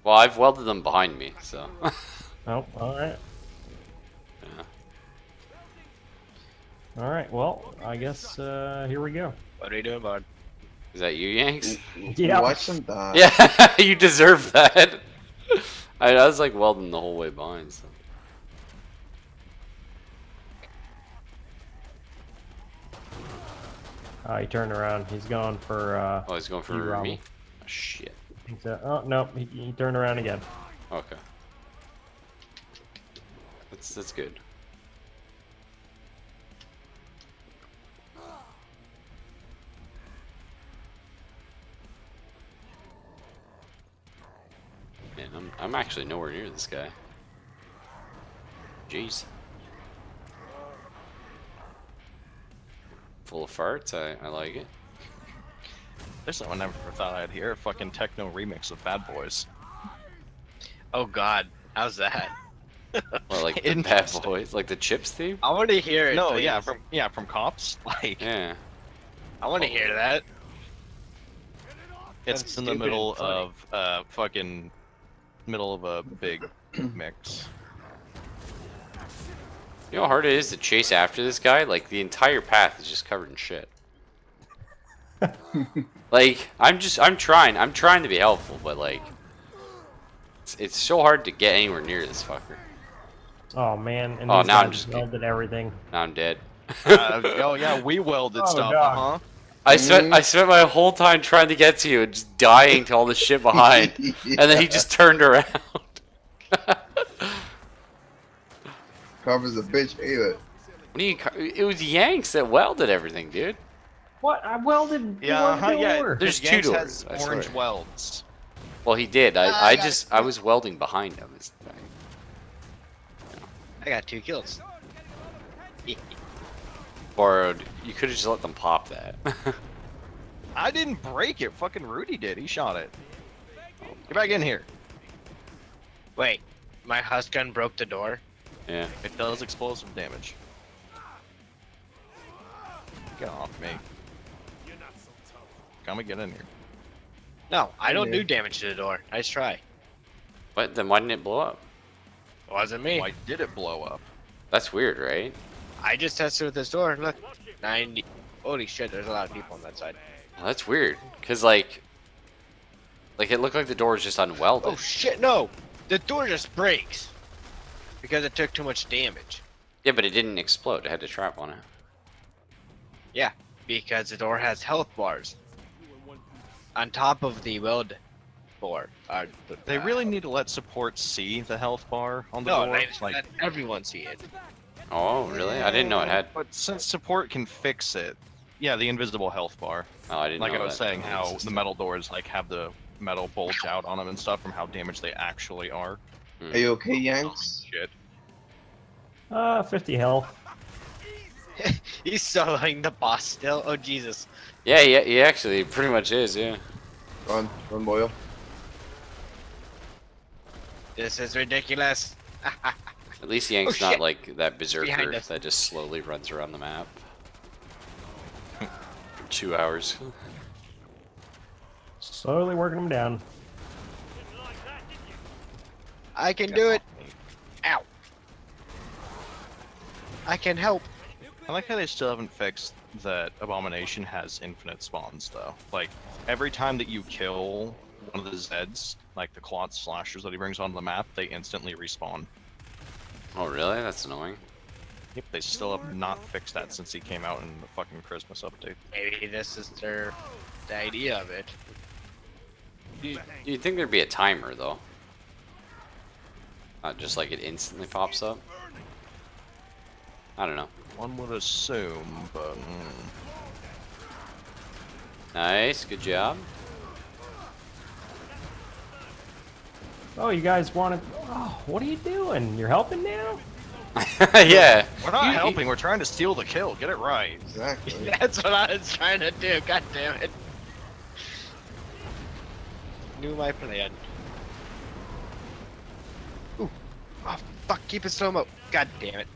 Well, I've welded them behind me, so. Oh, all right. Yeah. All right. Well, I guess uh, here we go. What are you doing, bud? Is that you, Yanks? Yeah. Watch them die. Yeah, you deserve that. I, I was like welding the whole way behind. So. Uh, he turned around. He's going for. Uh, Oh, he's going You for roll. me. Oh, shit. I think so. Oh no, he, he turned around again. Okay. That's that's good. Man, I'm I'm actually nowhere near this guy. Jeez. Full of farts, I, I like it. There's someone I never thought I'd hear a fucking techno remix of Bad Boys. Oh god, how's that? Well, like the bad Interesting. boys, like the chips theme? I want to hear it. No, yeah, please. from yeah, from cops. Like Yeah. I want to hear that. it's That's in the stupid middle and funny. of uh fucking middle of a big mix. You know how hard it is to chase after this guy? Like the entire path is just covered in shit. like I'm just I'm trying I'm trying to be helpful, but like it's, it's so hard to get anywhere near this fucker. Oh man, and Oh, these now I'm guys just welded everything. Now I'm dead. Uh, oh yeah, we welded Oh, stuff, God. huh? I spent I spent my whole time trying to get to you and just dying to all the shit behind, and then he just turned around. Carver's a bitch, ain't it? What do you? ca- It was Yanks that welded everything, dude. What? I welded Yeah, one uh-huh, yeah. door. There's Yanks two has doors, I orange welds. Well, he did. I, Ah, I I just it. I was welding behind him. is the thing. I got two kills. Borrowed. You could have just let them pop that. I didn't break it. Fucking Rudy did. He shot it. Oh. Get back in here. Wait, my husk gun broke the door. yeah. It does explosive damage. Get off me. Come and get in here. No, I don't do damage to the door. Nice try. But then why didn't it blow up? Wasn't me. Why did it blow up? That's weird, right? I just tested with this door. Look, 90. Holy shit, there's a lot of people on that side. Well, that's weird. Cause like, like it looked like the door was just unwelded. Oh shit, no! The door just breaks because it took too much damage. yeah, but it didn't explode. It had a trap on it. Yeah, because the door has health bars. on top of the weld board. Are the, They uh, really need to let support see the health bar on the no, door. they, like, let everyone see it. Oh, really? I didn't know it had. but since support can fix it, yeah, the invisible health bar. Oh, I didn't Like know I was that saying, how the metal doors like have the metal bulge out on them and stuff from how damaged they actually are. Are you okay, Yanks? Shit. Uh, 50 health. He's soloing the boss still. Oh Jesus! Yeah, yeah, he actually pretty much is. Yeah. Run, run, Boyle. This is ridiculous. At least Yank's Oh, not like that berserker that just slowly runs around the map for two hours. Slowly working them down. I can do it. Ow! I can help. I like how they still haven't fixed that Abomination has infinite spawns though. Like every time that you kill one of the Zeds, like the Clot Slashers that he brings onto the map, they instantly respawn. Oh, really? That's annoying. Yep, they still have not fixed that since he came out in the fucking Christmas update. Maybe this is their the idea of it. You, you'd think there'd be a timer though. Not just like it instantly pops up. I don't know. One would assume, but mm. Nice, good job. Oh, you guys wanted. Oh, what are you doing? You're helping now? yeah. we're not You- you- helping. We're trying to steal the kill. Get it right. Exactly. That's what I was trying to do. God damn it! Knew my plan. Ooh. Oh fuck! Keep it slow mo. God damn it!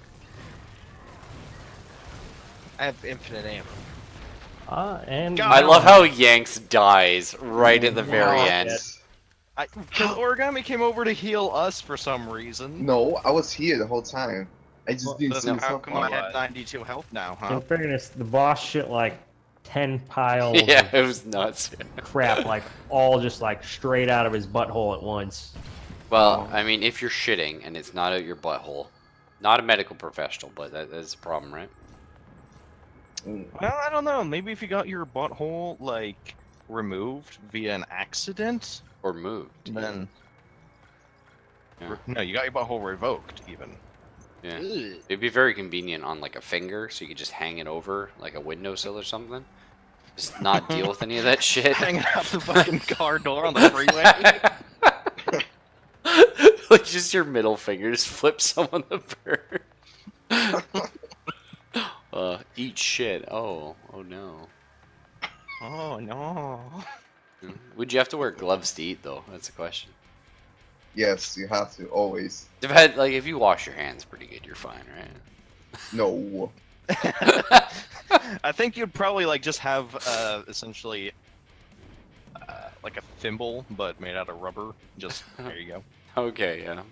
I have infinite ammo. Uh, and God. I love how Yanks dies right at the very Wow. end. Because origami came over to heal us for some reason. No, I was here the whole time. I just Well, didn't Then see how myself. come I had 92 health now, huh? in fairness, the boss shit like 10 piles Yeah, it was nuts. crap, like all just like straight out of his butthole at once. Well, I mean, if you're shitting and it's not out your butthole, not a medical professional, but that, that's a problem, right? Mm. Well, I don't know. Maybe if you got your butthole like removed via an accident, Or moved. then Yeah. no, you got your butthole revoked. Even Yeah. Ugh. It'd be very convenient on like a finger, so you could just hang it over like a windowsill or something. Just not deal with any of that shit. hanging out the fucking car door on the freeway. like just your middle finger, just flip someone the bird. uh, eat shit. Oh, oh no. oh no! Would you have to wear gloves to eat though? That's a question. Yes, you have to always. Depend like if you wash your hands pretty good, you're fine, right? No. I think you'd probably like just have uh, essentially uh, like a thimble, but made out of rubber. Just there you go. Okay, yeah.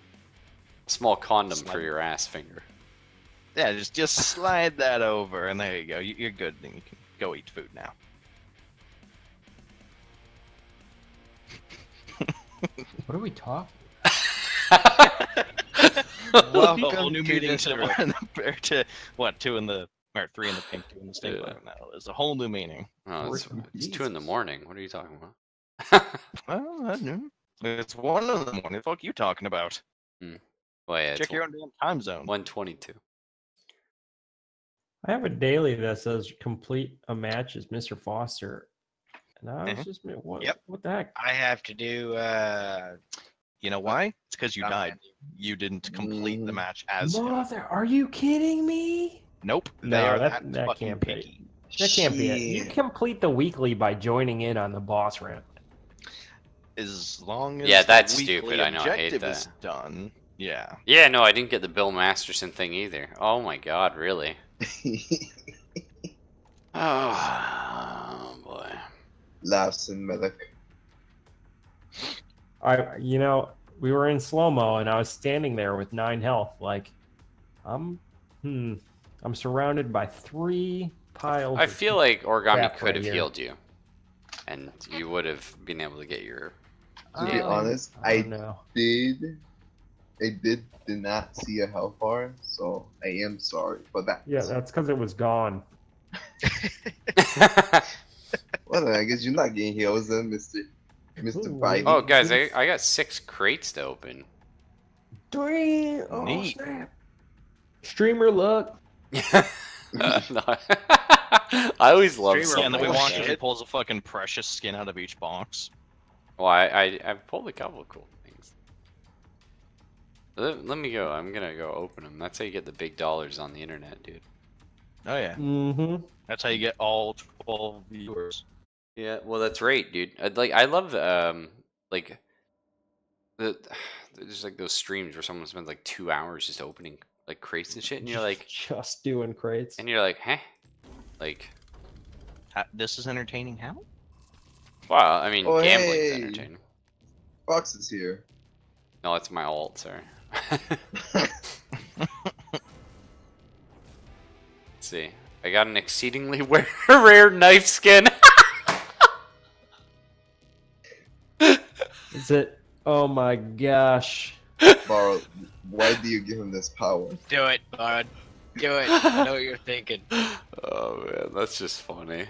Small condom for your ass finger. Yeah, just just slide that over, and there you go. You, you're good. Then you can go eat food now. What are we talking? Welcome Welcome new to meeting this to, room. one in the, to what two in the or three in the pink, two in the stink. Yeah. whatever now. There's a whole new meaning. Oh, it's, it's two in the morning. What are you talking about? Well, I knew. It's one of them. What the fuck you talking about? well, yeah, Check your own damn time zone. one twenty-two. I have a daily that says complete a match as Mr. Foster. And I was Mhm. just, what, Yep. what the heck? I have to do. uh You know why? It's because you Down died. Andy. You didn't complete the Mm. match as him. Mother, are you kidding me? Nope. They No, are that- that, that fucking can't be. picky. That can't be it. You complete the weekly by joining in on the boss round. As long as Yeah, that's weekly stupid. I know, I hate objective that. done. Yeah. Yeah, no, I didn't get the Bill Masterson thing either. Oh my god, really? Oh boy. Laughs in medic. I, you know, we were in slow mo, and I was standing there with nine health. Like, I'm, hmm, I'm surrounded by three piles. I of- feel like Origami could right have here. healed you, and you would have been able to get your. To be Um, honest, I I know. did. I did did not see a health bar, so I am sorry for that. Yeah, that's because it was gone. Well, Well, I guess you're not getting heals then, Mister Mister Ooh. Biden. Oh, guys, I, I got six crates to open. Three. Oh, Neat. snap. Streamer luck. No. I always love Streamer Yeah, and then we watch shit. as he pulls a fucking precious skin out of each box. Well, I, I, I pulled a couple of cool things. Let, let me go. I'm gonna go open them. That's how you get the big dollars on the internet, dude. Oh yeah, Mm-hmm. that's how you get all 12 viewers. Yeah, well, that's right, dude. I'd like, I love, um, like, the there's like those streams where someone spends like two hours just opening like crates and shit, and you're like, just doing crates. and you're like, huh? Like, Ha- This is entertaining. How? wow. I mean, Oh, gambling's hey. entertaining. Fox is here. No, that's my alt, sorry. Let's see. I got an exceedingly rare, rare knife skin. Is it? Oh my gosh. Borrow. Why do you give him this power? Do it, bud. Do it. I know what you're thinking. oh man, that's just funny.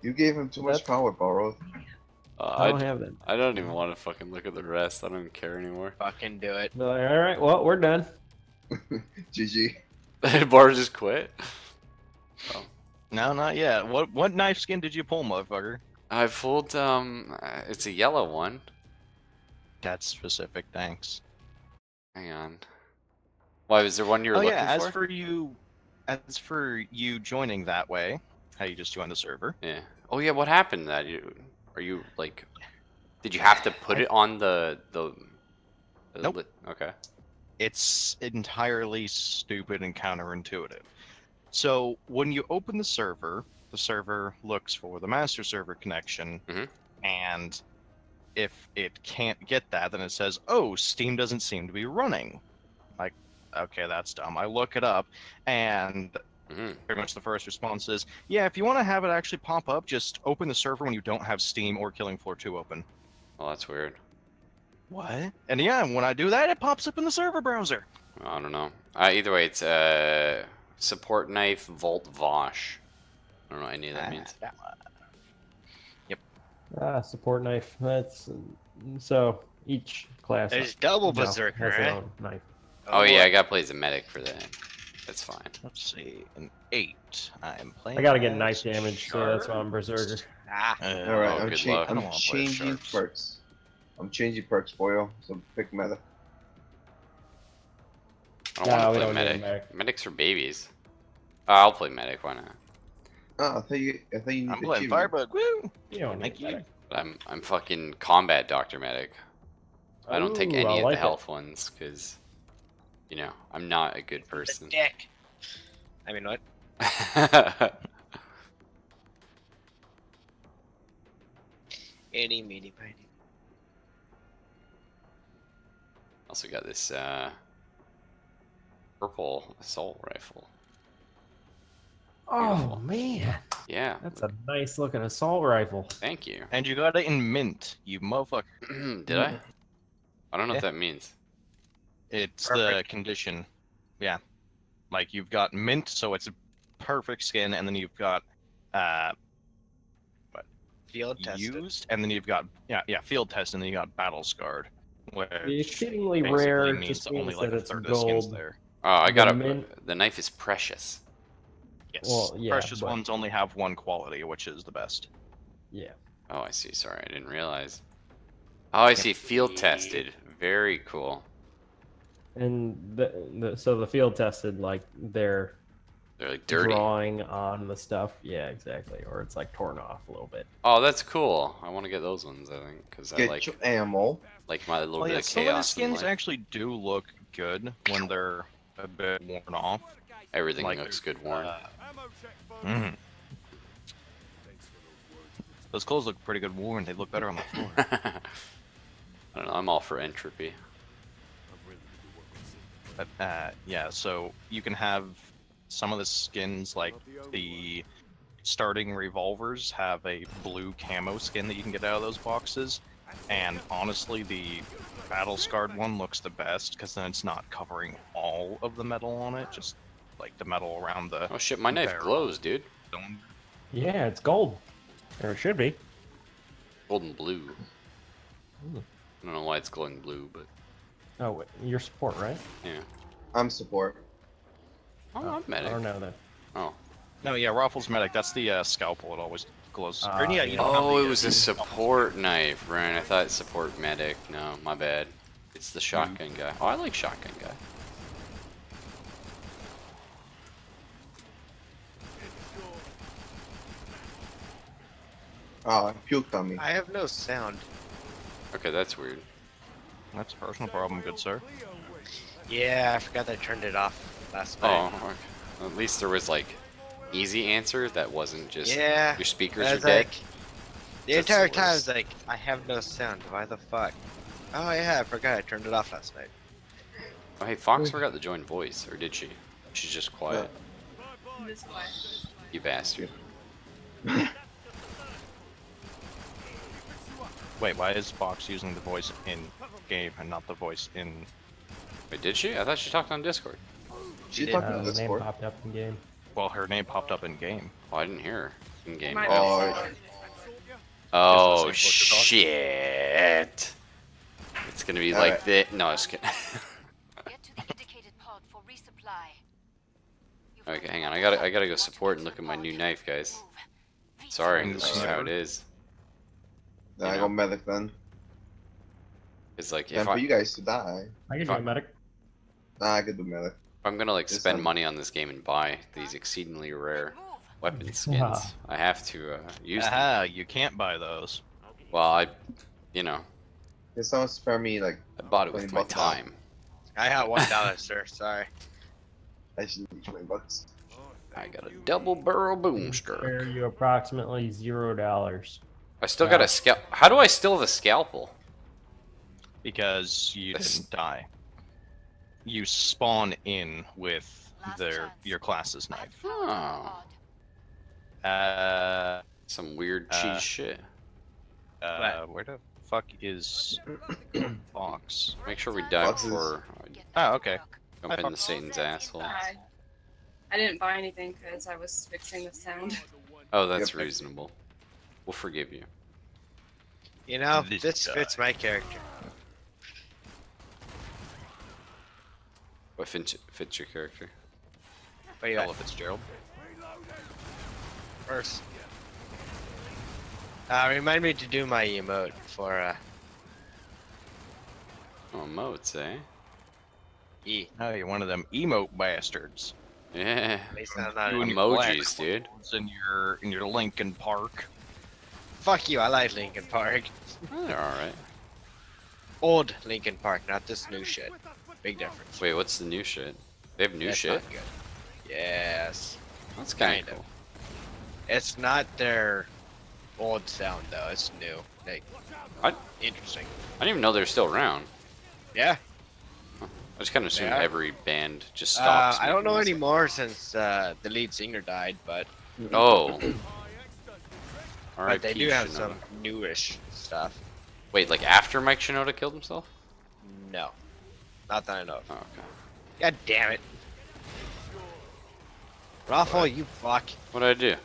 You gave him too much That's- power, Borrow. Uh, I I, don't d- have that. I don't even want to fucking look at the rest. I don't care anymore. Fucking do it. They're like, all right, well, we're done. GG. Bar just quit. No, not yet. What what knife skin did you pull, motherfucker? I pulled um, uh, it's a yellow one. That's specific. Thanks. Hang on. Why was there one you were oh looking yeah. As for? for you, as for you joining that way, how you just joined the server. Yeah. Oh yeah, what happened? to That you are you like? Did you have to put it on the the? the Nope. lit- Okay. it's entirely stupid and counterintuitive. So when you open the server, the server looks for the master server connection, Mhm. and if it can't get that, then it says, "Oh, Steam doesn't seem to be running." Like, okay, that's dumb. I look it up, and hmm pretty much the first response is, "Yeah, if you want to have it actually pop up, just open the server when you don't have Steam or Killing Floor 2 open." Well, that's weird. What? And yeah, when I do that, it pops up in the server browser. I don't know. Uh, either way, it's uh, support knife Volt Vosh. I don't know what any of that Ah, means. that. Ah, support knife. That's so each class. There's double you berserker, has their own knife. Oh, yeah, I gotta play as a medic for that. That's fine. Let's see, an eight. I'm playing. I gotta get as knife damage, so that's why I'm berserker. Ah, Uh, All right, Oh, I'm, good cha- luck. I don't I'm wanna play as changing perks. I'm changing perks for you. So pick meta. I don't Nah, want we to don't play need a medic. medic. Medics are babies. Uh, I'll play medic. Why not? Oh, I thought you. I thought you. I'm need playing achievement. Firebug. Woo! You don't Thank you. that. But I'm I'm fucking combat doctor medic. I don't take Ooh, any I of like the it. health ones because, you know, I'm not a good the person. dick. I mean, what? Any, meeny, miny. also got this uh, purple assault rifle. Oh man, Yeah. that's a nice looking assault rifle. Thank you. And you got it in mint, you motherfucker. Did I? I don't know Yeah. what that means. It's the condition. Yeah. Like you've got mint, so it's a perfect skin, and then you've got uh what? Field tested. used, and then you've got yeah, yeah, field test, and then you got battle scarred. Which exceedingly rare means just only like that a it's third of the skins gold. there. Oh, I got a. mint- The knife is precious. Yes. Well, yeah, Precious but- ones only have one quality, which is the best. Yeah. Oh, I see. Sorry, I didn't realize. Oh, I see. Field tested. Very cool. And the, the so the field tested like they're They're like dirty. drawing on the stuff. Yeah, exactly. Or it's like torn off a little bit. Oh, that's cool. I want to get those ones. I think because I Get like your ammo. like my little Well, bit yeah, of some of the chaos. in skins life. actually do look good when they're a bit worn off. Everything like, looks good worn. Uh, Ammo check, folks. Thanks for those. Clothes look pretty good worn. They look better on the floor. I don't know. I'm all for entropy. I'm ready to do what we say. But uh, yeah, so you can have some of the skins, like the starting revolvers, have a blue camo skin that you can get out of those boxes. And honestly, the battle scarred one looks the best because then it's not covering all of the metal on it, just like the metal around the Oh shit, my knife Barrel. glows, dude. dome. Yeah, it's gold. Or it should be. Golden blue. Ooh. I don't know why it's glowing blue, but Oh, wait, your support, right? yeah. I'm support. Oh, I'm I medic. don't know that. Oh. No, yeah, Raffles medic. That's the uh, scalpel. It always glows. Ah, or, yeah, you don't have Oh, the, it uh, was a support knife, right? I thought support medic. No, my bad. It's the shotgun guy. Oh, I like shotgun guy. Oh, I puked on me. I have no sound. Okay, that's weird. That's a personal problem, good sir. Yeah, I forgot I turned it off last Oh, night. okay. at least there was like easy answer that wasn't just yeah. your speakers I are was dead. like, the That's the entire time I worst. was like, I have no sound. Why the fuck? Oh yeah, I forgot I turned it off last night. Oh, hey, Fox forgot to join voice, or did she? She's just quiet. This way. You bastard. Wait, why is Fox using the voice in game and not the voice in? Wait, did she? I thought she talked on Discord. She did. talked Uh, on the name popped up in game. Well, her name popped up in game. Oh, I didn't hear her in game. Oh. Oh Is this like what you're talking- shit! It's gonna be like Alright. the no, just kidding. Get to the indicated pod for resupply. You've okay, hang on. I gotta I gotta go you want to support and look at my new knife, guys. Sorry, this is how it is. Then I You go know. medic then. It's like Then if, for I, you guys to die. I can do a medic. Nah, I could do medic. if I'm gonna like This spend one. money on this game and buy these exceedingly rare weapon skins, I have to uh, use them. Aha, you can't buy those. Well, I, you know, Can someone spare me like I bought it with 20 my bucks. time. I have one dollar, sir. Sorry. I should need twenty bucks. I got a double barrel boom Spare stroke. you approximately zero dollars. I still got a scalp. How do I still have a scalpel? because you This- didn't die. You spawn in with Last their chance. your class's knife. Oh. Uh, Some weird Uh, cheese shit. uh, where the fuck is Fox? Make sure we die Boxes. before Get Ah, okay. work. I jump Hi, into Satan's asshole. Hi. I didn't buy anything because I was fixing the sound. Oh, that's Yep. reasonable. We'll forgive you. You know, This this fits my character. What fits, fits your character? But yeah, Ella Fitzgerald. first. Uh, remind me to do my emote for uh, Oh, moats, eh? E. Oh, you're one of them emote bastards. Yeah. At least I'm not. You an- and your black Emojis, dude. clothes In your in your Linkin Park. Fuck you! I like Linkin Park. Oh, they're alright. Old Linkin Park, not this new shit. Big difference. Wait, what's the new shit? They have new That's shit? not good. Yes. That's kind kind of of. cool. It's not their old sound though. It's new. Like, I- interesting. I didn't even know they're still around. Yeah. I just kind of assumed Yeah. every band just Uh, stops. I don't know music. anymore since uh, the lead singer died, but Oh. but Alright, they do have some newish stuff. Wait, like after Mike Shinoda killed himself? No, not that I know of. Oh, okay. God damn it. Raffle, you fuck. What did I do?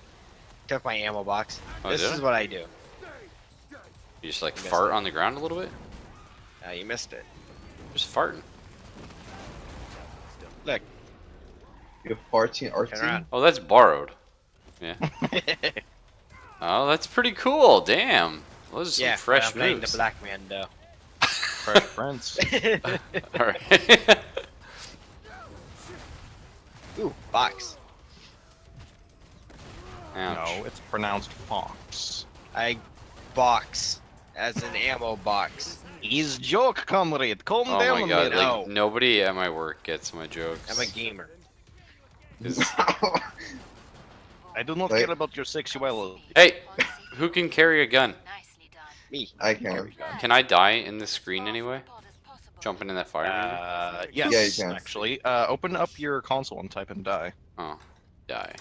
Took my ammo box. Oh, this is I? what I do. You just like You fart it. on the ground a little bit? Uh, you missed it. Just farting. Look. You're farting Turn artsy. Oh, that's borrowed. Yeah. Oh, that's pretty cool. Damn. Those are some yeah, fresh I'm playing moves. the black man though. Fresh Prince. Alright. Ooh, box. Ouch. No, it's pronounced Fox. I box as an ammo box. He's joke, comrade. Calm Oh down my god, minute. like nobody at my work gets my jokes. I'm a gamer. 'Cause- I do not Like- care about your sexuality. Hey, who can carry a gun? Nicely done. Me. I can. Right. Can I die in this screen anyway? Pod is possible. Jumping in that fire? Uh, yes, Yeah, you can. actually. Uh, open up your console and type in die. Oh, die.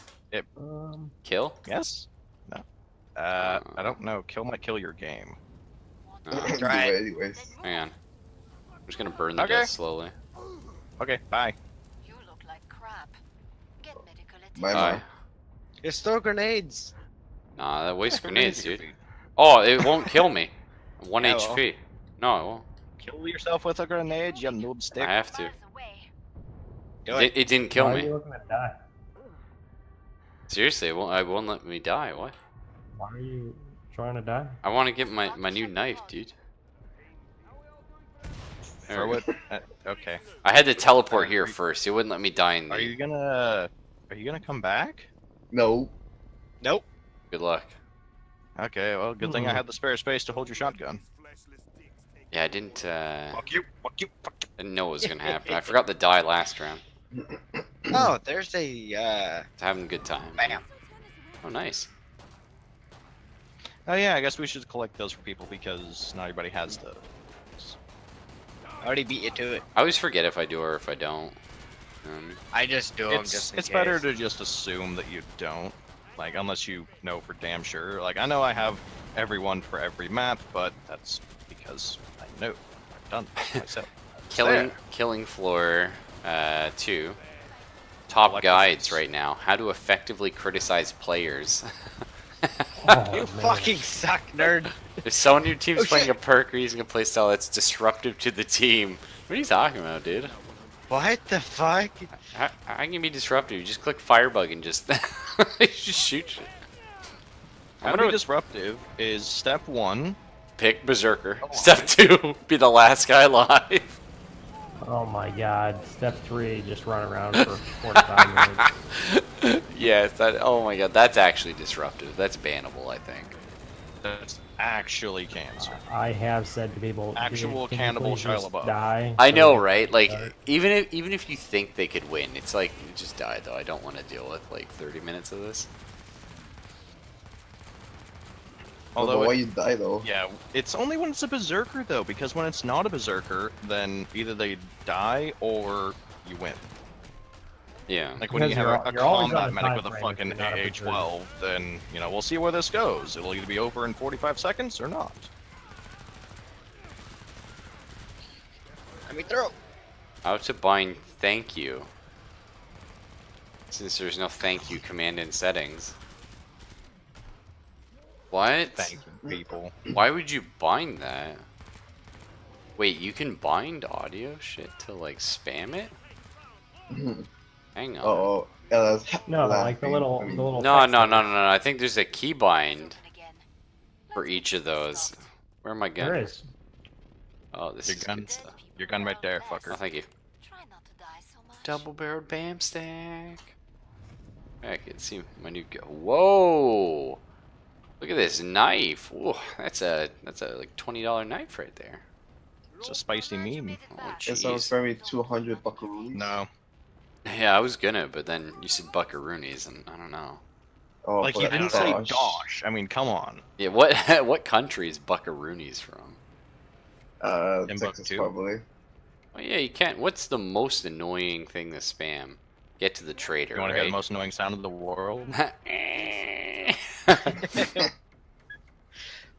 Um, Kill? Yes? No. Uh, I don't know. Kill might kill your game. Uh, Do Try it it. anyways. hang on. I'm just gonna burn the Okay. death slowly. Okay, bye. You look like crap. Get medical My Bye. mom. Just throw grenades. Nah, that wastes grenades, dude. Oh, it won't kill me. One Yeah, well. HP. No, it won't. Kill yourself with a grenade, you noob stick. I have to. Do It, it. it didn't kill Why Are me. you looking to die? Seriously, it won't, it won't let me die. What? Why are you trying to die? I want to get my, my new knife, dude. There Throw we it. go. uh, okay. I had to teleport here first. It wouldn't let me die in Are you gonna? Are you gonna come back? No. Nope. Good luck. Okay. Well, good thing I Hmm. had the spare space to hold your shotgun. Yeah, I didn't. Uh, Fuck you. Fuck you. Fuck you. didn't know what was gonna happen. I forgot to die last round. Oh, there's a uh, It's having a good time. bam. Oh, nice. Oh yeah, I guess we should collect those for people because not everybody has those. I already beat you to it. I always forget if I do or if I don't. Um, I just do them It's, just in it's case. better to just assume that you don't. Like, unless you know for damn sure. Like, I know I have everyone for every map, but that's because I know. I've done it myself. killing, There. killing floor uh, two. Top Collect guides right now. How to effectively criticize players. Oh, You man. fucking suck, nerd. if someone in your team's Oh, playing a perk or using a playstyle that's disruptive to the team, what are you talking about, dude? What the fuck? How, how can you be disruptive? You just click firebug and just just shoot shit. How I'm to gonna be disruptive is step one. pick berserker. Oh, Step two, be the last guy alive. Oh my god. Step three, just run around for 45 minutes. yes, that. Oh my god, that's actually disruptive. That's bannable, I think. That's actually cancer. I have said to people, "Dude, Actual can cannibal Shia LaBeouf. Die. I know, right? Like, start?" even if even if you think they could win, it's like just die though. I don't want to deal with like 30 minutes of this. Although Although why it- you die though? Yeah, it's only when it's a berserker though, because when it's not a berserker, then either they die or you win. Yeah. Like when you have you're a, al- a you're always on combat medic with a frame if fucking you're not a AA12, then you know we'll see where this goes. It'll either be over in 45 seconds or not. Let me throw. How to bind thank you. Since there's no thank you command in settings. What? Thank you, people. Why would you bind that? Wait, you can bind audio shit to like spam it? Hang on. Oh, yeah, that's No, like the little, the little. No, text no, no, no, no. I think there's a key bind for each of those. Where am I There gun? is. Oh, this Your is gun. good stuff. Your gun right there, fucker. Oh, thank you. Try not to die so much. Double barreled bam stack. I can see my new go. Whoa! Look at this knife. Whoa, that's a that's a like twenty dollar knife right there. It's a spicy meme. made it Oh, back. It sounds very 200 buckaroos. No, Yeah, I was gonna, but then you said buckaroonies, and I don't know. Oh, like you didn't say gosh. dosh. I mean, come on. Yeah, what what country is buckaroonies from? Uh, Timbuktu. Texas probably. Oh yeah, you can't. What's the most annoying thing to spam? Get to the trader, You want to hear right? the most annoying sound in the world?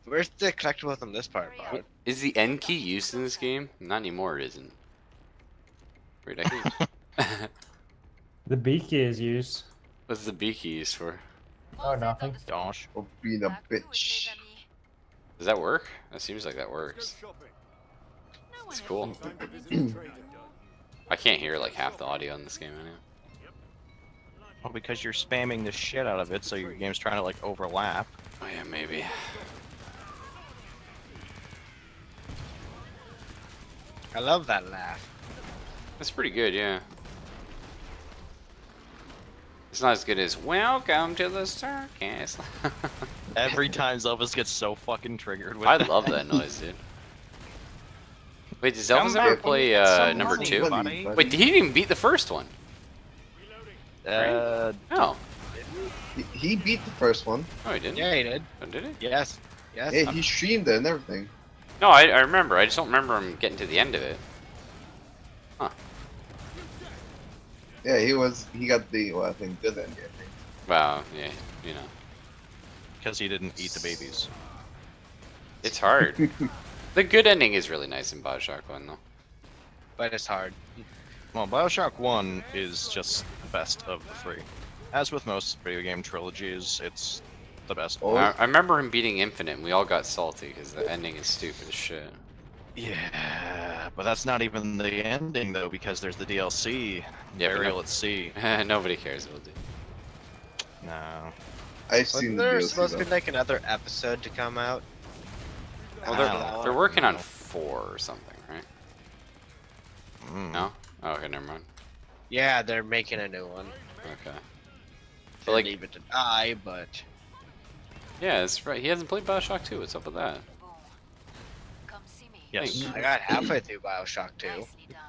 Where's the collectible on this part, Bob? Is the N key used in this game? Not anymore, it isn't. Wait, I can... The beak is used. What's the B key used for? Oh, nothing. Dosh. Or be a Back to it, mes bitch. Does that work? That seems like that works. Go shopping. No one It's cool. been Time to to visit the the trader. I can't hear like half the audio in this game anyway. Well, because you're spamming the shit out of it, so your game's trying to like overlap. Oh yeah, maybe. I love that laugh. That's pretty good, yeah. It's not as good as "Welcome to the circus." Every time Zelvis gets so fucking triggered with I that. love that noise, dude. Wait, does Come Elvis back ever when play uh, some number money, two? buddy. Wait, he didn't even beat the first one. Uh, No, He, he beat the first one. no, he didn't. Yeah, he did. Oh, did he? Yes. Yes. Yeah, he streamed it and everything. No, I, I remember. I just don't remember him getting to the end of it. Yeah, he was. He got the well, I think good ending. I think. Wow, yeah, you know, because he didn't eat the babies. it's hard. the good ending is really nice in Bioshock One, though. but it's hard. Well, Bioshock 1 is just the best of the three. As with most video game trilogies, it's the best Oh. I, I remember him beating Infinite, and we all got salty because the ending is stupid as shit. Yeah, but that's not even the ending though, because there's the DLC. Yeah, but Burial no- at Sea. Nobody cares about it. No. I've seen Wasn't the there DLC, supposed to though. be like another episode to come out? Well, they're, they're working on four or something, right? Mm. No? Oh, okay, never mind. Yeah, they're making a new one. Okay. But But like, like- leave it to die, but Yeah, that's right. He hasn't played Bioshock 2. What's up with that? Boom. Come see me. Yes. I got halfway through Bioshock 2. Nicely done.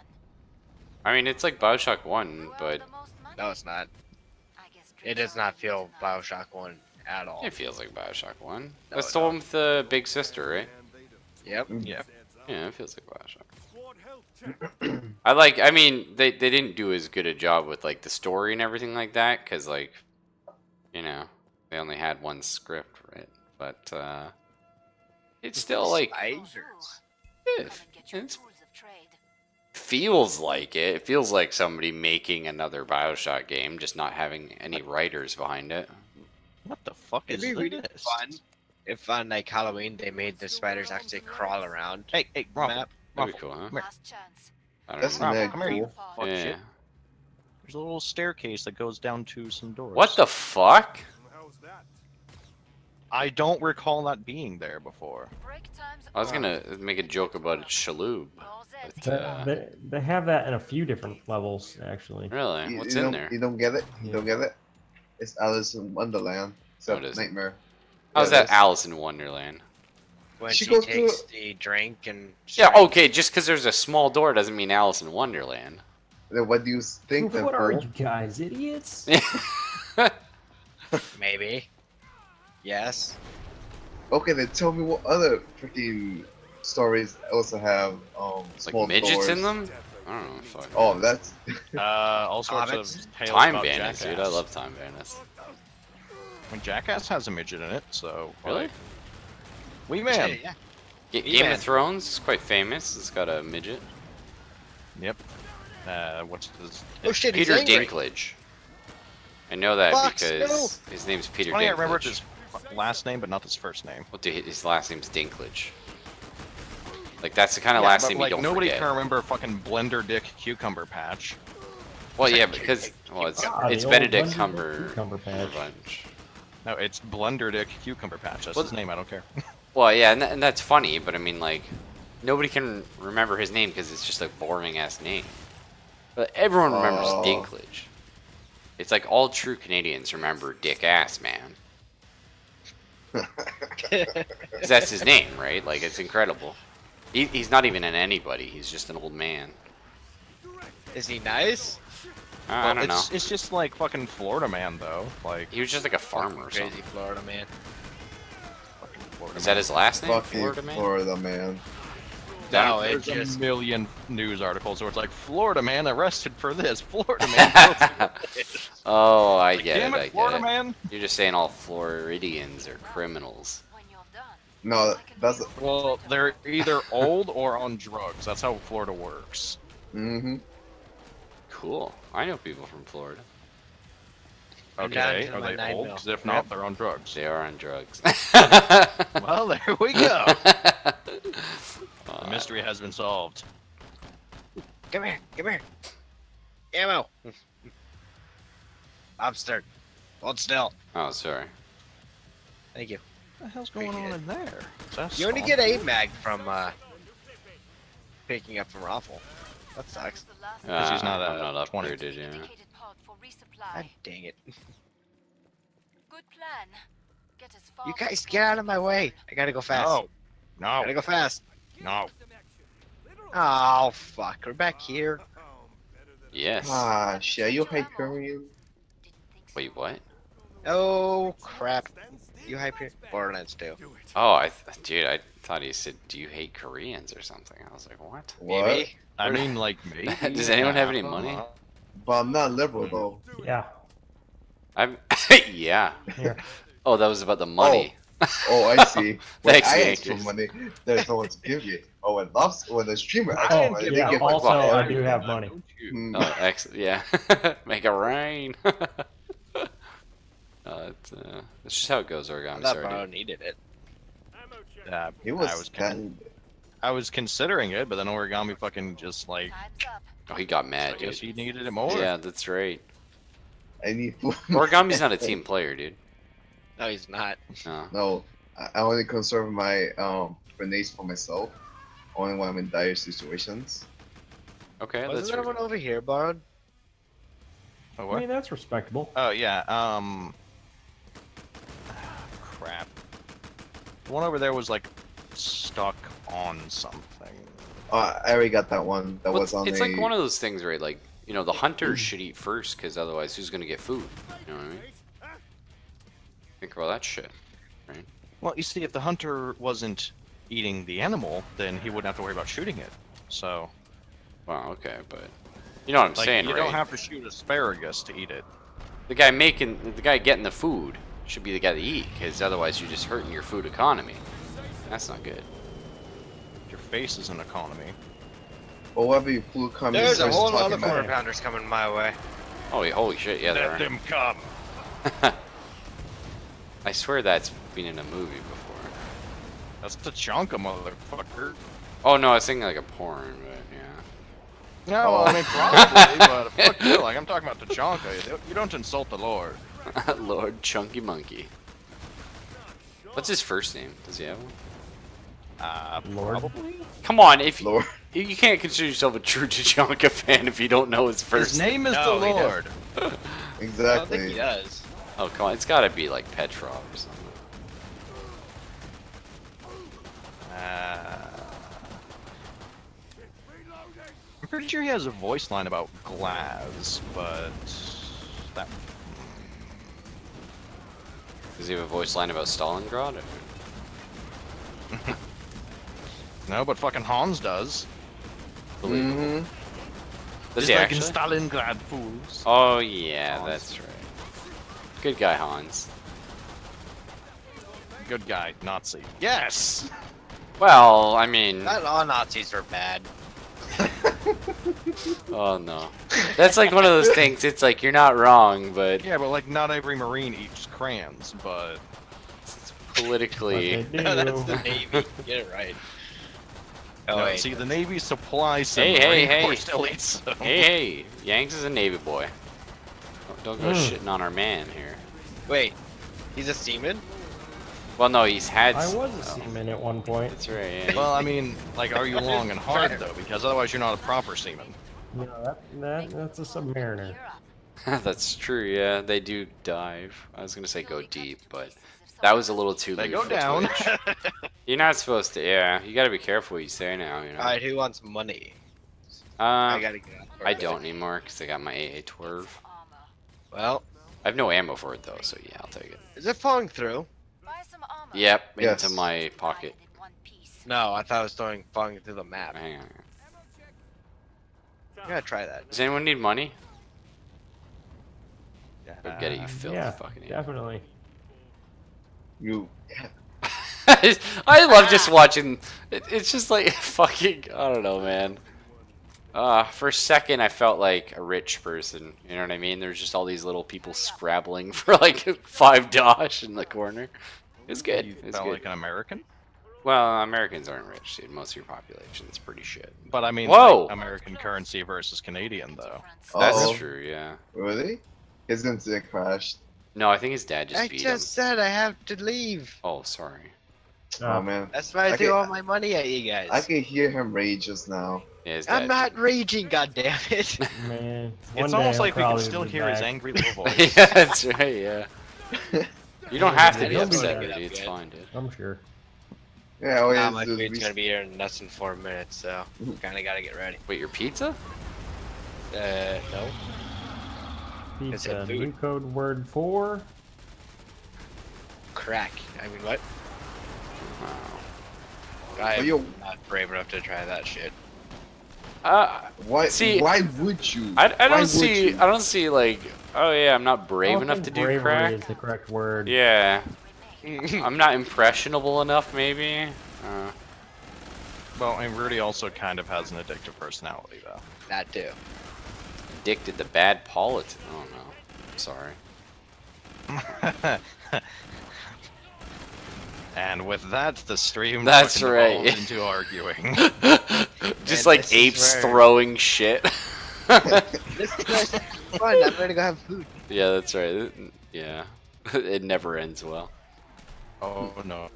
I mean, it's like Bioshock 1, Who but the most money? No, it's not. I guess It does not feel. Bioshock 1 at all. it feels like Bioshock 1. No, That's it the one with the big sister, right? Yep. Yeah. Yeah, it feels like Bioshock. Squad health check. I like. I mean, they they didn't do as good a job with like the story and everything like that, because like, you know, they only had one script, right? But uh, it's still like Spiders. It Come and get your it's- tools of trade. feels like it. It feels like somebody making another Bioshock game, just not having any writers behind it. What the fuck It'd is be really this? fun if on like Halloween they made the spiders actually crawl around. Hey, hey, Ruffle. Map. That'd be Ruffle. cool, huh? here. Last chance. I don't That's know. mad come here, you cool. fuck Yeah. shit. There's a little staircase that goes down to some doors. What the fuck? How's that? I don't recall that being there before. I was gonna make a joke about Shaloub. All but, They, uh, they, they have that in a few different levels, actually. Really? You, What's you in don't, there? You don't get it? You Yeah. don't get it? It's Alice in Wonderland. It's Oh, a it is. nightmare. How's Yeah, that that's- Alice in Wonderland? when She she, goes to- takes the drink and Yeah, strikes- okay, just because there's a small door doesn't mean Alice in Wonderland. Then what do you think then, what are fool? you guys, idiots? maybe. Yes. Okay, then tell me what other freaking stories also have um like small midgets in them? I don't know. Fuck. Oh, that's Uh, all sorts Hobbits? of tales Time about Bandits, Jackass. dude. I love Time Bandits. I mean, Jackass has a midget in it, so Really? like, we man. Yeah. Ga- Yeah. Game of Thrones is quite famous. It's got a midget. Yep. Uh, what's his? Oh shit, Peter angry. Dinklage. I know that Fuck, because his name's Peter Funny, I Dinklage. remembered his last name, but not his first name. Well, dude, his last name's Dinklage. Like that's the kind of Yeah, last but, name like, you don't nobody forget. can remember fucking Blender Dick Cucumber Patch. Well, yeah, because well, it's Ah, it's Benedict Blender Cumber Cucumber Patch. Bunch. No, it's Blender Dick Cucumber Patch. That's Well, his name. I don't care. Well, yeah, and, tha- and that's funny, but I mean, like, nobody can remember his name because it's just a boring ass name. But everyone remembers Oh. Dinklage. It's like all true Canadians remember Dick Ass Man. 'Cause that's his name, right? Like, it's incredible. He, he's not even an anybody. He's just an old man. Is he nice? I, I don't know. it's, It's just like fucking Florida Man, though. Like He was just like a farmer or Crazy something. Florida man. fucking Florida Is Man. that his last name? fucking Florida man. Florida man. No, There's it a just million news articles where it's like Florida man arrested for this. Florida man. guilty for this." oh, I Like, get Damn it. it, I get Florida it. man. You're just saying all Floridians are criminals. When you're done, No, that's Well, they're either old or on drugs. That's how Florida works. mm-hmm. Cool. I know people from Florida. Okay, are they old? mil. 'Cause if not, they're on drugs. They are on drugs. Well, there we go. The mystery has been solved. come here, come here. Ammo. Lobster. Hold still. oh, sorry. Thank you. What the hell's going on in there? that You only get a mag from uh picking up from Raffle. That sucks. the last Because Uh, not, I'm uh, not 20. upgraded, yeah. indicated pod for resupply. God dang it. Good plan. Get as far You guys the get out of my way. I gotta go fast. No. No. Gotta go fast. No. Oh fuck. We're back here. Yes. Ah, shit. Are you Hyperion? Didn't think so. Wait, what? Oh crap. You hype here? Borderlands 2. Oh, I th- dude, I thought he said, "Do you hate Koreans or something?" I was like, "What?" What? Maybe. I mean, like, maybe. Does anyone have any money? But I'm not liberal though. Yeah. I'm. yeah. Here. Oh, that was about the money. Oh, I see. When Thanks, I ask for money, there's no one to give you. Oh, when lobster, when the streamer asks Oh, for money, they give also, like, I do have money. Don't you? Hmm. Oh, excellent. Yeah. Make it rain. oh, It's, uh, that's just how it goes, I origami. thought Sorry. Bro needed it. Ammo. Uh, It was I was con- I was considering it, but then origami fucking just like Oh, he got mad, guess dude. he needed it more. Yeah, that's right. I need. Origami's not a team player, dude. No, he's not. No. No, I, I only conserve my um grenades for myself. Only when I'm in dire situations. Okay, Wasn't that's there pretty one over here, Bard? Oh, I what? mean, that's respectable. Oh yeah. Um. Crap. The one over there was like stuck on something. Uh, I already got that one. That Well, was it's, on it's a. like one of those things, right? Like, you know, the hunters should eat first, because otherwise, who's gonna get food? You know what I mean? Think about that shit. Well, you see, if the hunter wasn't eating the animal, then he wouldn't have to worry about shooting it. So, Well, okay, but you know what I'm like, saying, you right? You don't have to shoot asparagus to eat it. The guy making, the guy getting the food should be the guy to eat, because otherwise, you're just hurting your food economy. That's not good. Your face is an economy. Or whatever you food coming. There's a starts whole lot of quarter pounders coming my way. Holy, holy shit, yeah, there Let are. them come. I swear that's been in a movie before. That's Tachanka, motherfucker. Oh no, I was thinking like a porn, but yeah. No, well, I mean probably, but fuck you. Like I'm talking about Tachanka. You don't- You don't insult the Lord. Lord Chunky Monkey. What's his first name? Does he have one? Uh, Lord. probably. Come on, if you, Lord. you can't consider yourself a true Tachanka fan if you don't know his first His name is No, the he Lord. I don't think he does. Oh come on, it's gotta be like Petrov or something. Uh, I'm pretty sure he has a voice line about Glaz, but that Does he have a voice line about Stalingrad? no, but fucking Hans does. Believable. hmm Does Just he like actually? in Stalingrad, fools. Oh yeah, Hans. that's right. Good guy Hans. Good guy, Nazi. Yes. Well, I mean, Not all Nazis are bad. oh no, that's like one of those things. It's like you're not wrong, but Yeah, but like not every Marine eats crayons, but it's politically. No, that's the Navy. Get it right. Oh, no, wait. see the Navy supplies some Hey, hey, Marine hey. Corps still eats them. Hey, hey, Yanks is a Navy boy. Don't, don't go Mm. shitting on our man here. Wait, he's a seaman? Well, no, he's had. I s- was a oh, seaman at one point. That's right. Yeah. Well, I mean, like, are you long and hard though? Because otherwise, you're not a proper seaman. You know, that, that that's a submariner. That's true. Yeah, they do dive. I was gonna say go deep, but that was a little too. They lewd go for down. Twitch. You're not supposed to. Yeah, you gotta be careful what you say now. You know. Alright, who wants money? Uh, I gotta get out. I don't anymore because I got my AA-12. Armor. Well, I have no ammo for it though, so yeah, I'll take it. is it falling through? Buy some armor. Yep, Yes. into my pocket. Divided in one piece. No, I thought it was throwing, falling through the map. Hang on. I'm gonna try that. Does anyone need money? Go get it, you filthy yeah, fucking idiot. definitely. You. I love just watching. It, it's just like fucking. I don't know, man. Uh, for a second, I felt like a rich person. You know what I mean? There's just all these little people scrabbling for like five dosh in the corner. It's good. You It was felt good. like an American, Well, Americans aren't rich, dude. Most of your population's pretty shit. but I mean, Whoa! like, American currency versus Canadian though. That's Uh-oh. true, yeah. Really? His internet crashed. No, I think his dad just I beat just him. said I have to leave. Oh, sorry. Oh man. That's why I Okay, threw all my money at you guys. I can hear him rage just now. Yeah, his. I'm not raging, goddammit. Man, It's almost like we can still be hear his angry little voice. yeah, that's right. Yeah. You don't have to be he'll be upset, there. dude. It's fine, dude. I'm sure. Yeah, oh nah, yeah. my it's- food's we- gonna be here in less than four minutes, so kinda gotta get ready. Wait, your pizza? Uh, no. It's Pizza. food. New code word for. Crack. I mean, what? Wow. I'm Oh, yo. not brave enough to try that shit. Uh, Why? See, why would you? I, I don't see. you? I don't see like. Oh yeah, I'm not brave enough to do bravery crack. is the correct word. Yeah, I'm not impressionable enough, maybe. Uh, Well, and Rudy also kind of has an addictive personality though. that too. addicted to bad politics. Oh no. Sorry. and with that, the stream That's right. into arguing. Just And like apes where- throwing shit. This is nice and fun. I'm ready to go have food. yeah, that's right. Yeah. it never ends well. oh no.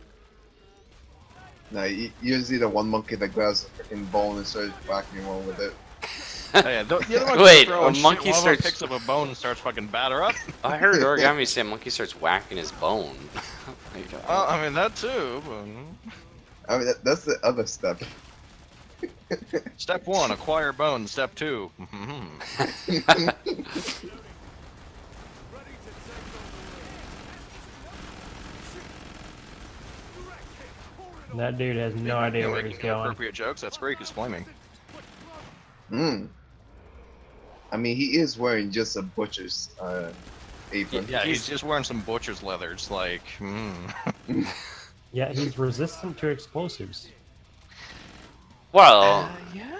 No, you, usually the one monkey that grabs a freaking bone and starts whacking one with it. Oh, yeah, the, the other Wait, a monkey one of them starts- picks up a bone and starts fucking batter up. I heard origami say monkey starts whacking his bone. Like, Well, I mean that too. But... I mean, that, that's the other step. Step one, acquire bone. Step two. That dude has no idea where he's going. Appropriate jokes. That's great. He's flaming. Hmm. I mean, he is wearing just a butcher's uh, apron. Yeah, he's just wearing some butcher's leathers. Like, hmm. Yeah, he's resistant to explosives. well, yeah.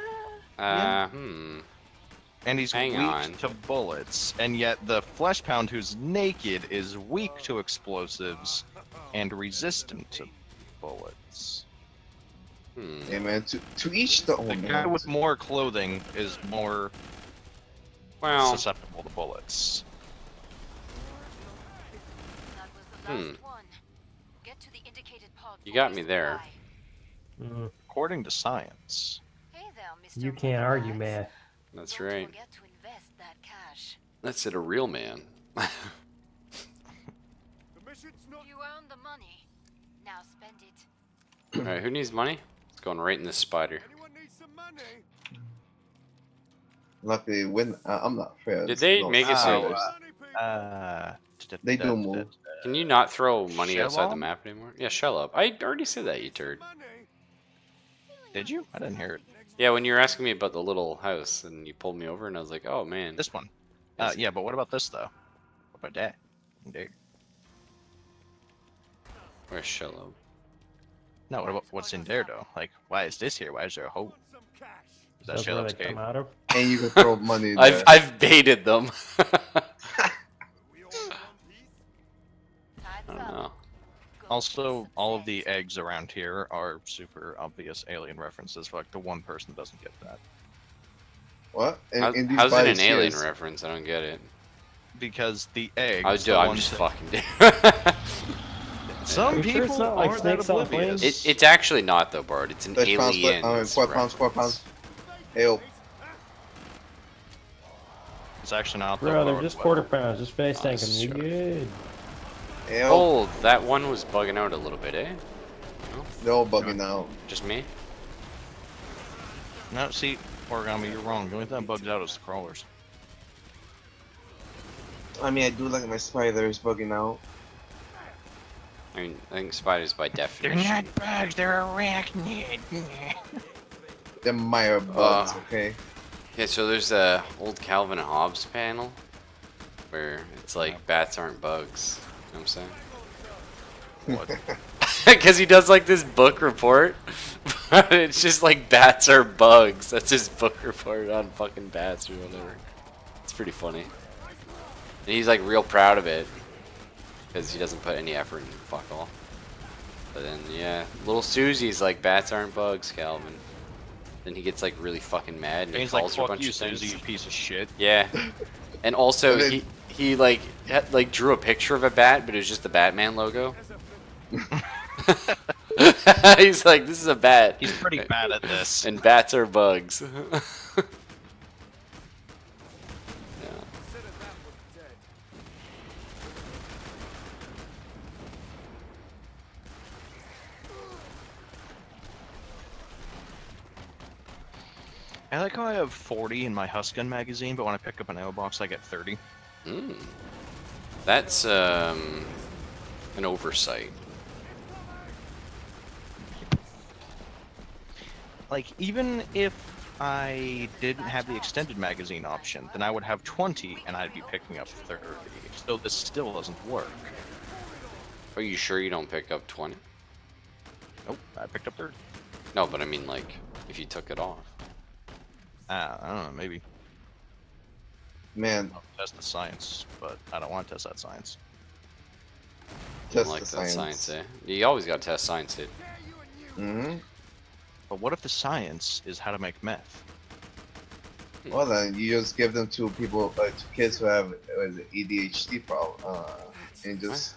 uh, hmm. And he's Hang weak on. to bullets, and yet the flesh pound who's naked is weak to explosives and resistant to bullets. hmm. Hey man, to to each the The own. guy man. with more clothing is more Well, susceptible to bullets. That was the last Hmm. Get to the indicated pod You got me there. Mm, According to science. Hey there, Mr. you can't argue, Relax. man. that's Don't right. to invest that cash. That's it, a real man. The mission's not You earned the money. Now spend it. Alright, who needs money? It's going right in this spider. anyone needs some money. Luckily, when uh, I'm not fair. Did they make it uh, so- Money, people. Uh, They do move. Can you not throw money Shell outside the map anymore? Yeah, shell up. I already said that, you turd. Did you? I didn't hear it. Yeah, when you were asking me about the little house and you pulled me over and I was like, oh man. This one. Uh, yeah, but what about this though? What about that? Dude. Where's shell up? No, what about what's in there though? Like, why is this here? Why is there a hole? Want some cash. Is that That's where Shellup's they cave? out of. And you can throw money. I've. I've baited them. Also, all of the eggs around here are super obvious alien references. Like the one person doesn't get that, What? And, How, and these how's it an biospheres- alien reference? I don't get it. because the eggs. I was, the I'm ones just that- fucking. Some Are you sure people it's not like aren't that snakes on oblivious. planes? it, it's actually not though, Bart. It's an Dutch pounds, four- alien. four pounds, four pounds. Hey, It's actually not. the Bro, they're Lord just Weather. quarter pounds. Just face tank them. You sure. good? Hey, Oh, that one was bugging out a little bit, eh? they're all bugging out. Just me? No, see, origami, you're wrong. The only thing that bugs out is the crawlers. I mean, I do like my spiders bugging out. I mean, I think spiders by definition. They're not bugs. They're arachnid. They're Meyer bugs, Uh. okay? Yeah, so there's a old Calvin and Hobbes panel where it's like bats aren't bugs. You know what I'm saying? What? Because he does like this book report, but it's just like bats are bugs. That's his book report on fucking bats or whatever. It's pretty funny. And he's like real proud of it because he doesn't put any effort in fuck all. But then, yeah, little Susie's like bats aren't bugs, Calvin. Then he gets like really fucking mad and And he he's like, calls her a bunch you, of things. Susie, you piece of shit." Yeah. And also And then- he he like had, like drew a picture of a bat, but it was just the Batman logo. He's like, this is a bat. He's pretty bad at this. And bats are bugs. yeah. Consider that one dead. I like how I have 40 in my Huskin magazine, but when I pick up an ammo box, I get 30. Mm. That's um an oversight. Like, even if I didn't have the extended magazine option, then I would have 20 and I'd be picking up 30. So this still doesn't work. Are you sure you don't pick up 20? Nope, I picked up 30. No, but I mean like if you took it off. Ah, I don't know, maybe. Man, I'll test the science, but I don't want to test that science. Test like the that science. science, eh? You always gotta test science, dude. hmm But what if the science is how to make meth? Well, then you just give them to people, uh, to kids who have what is it, ADHD problem, uh, and just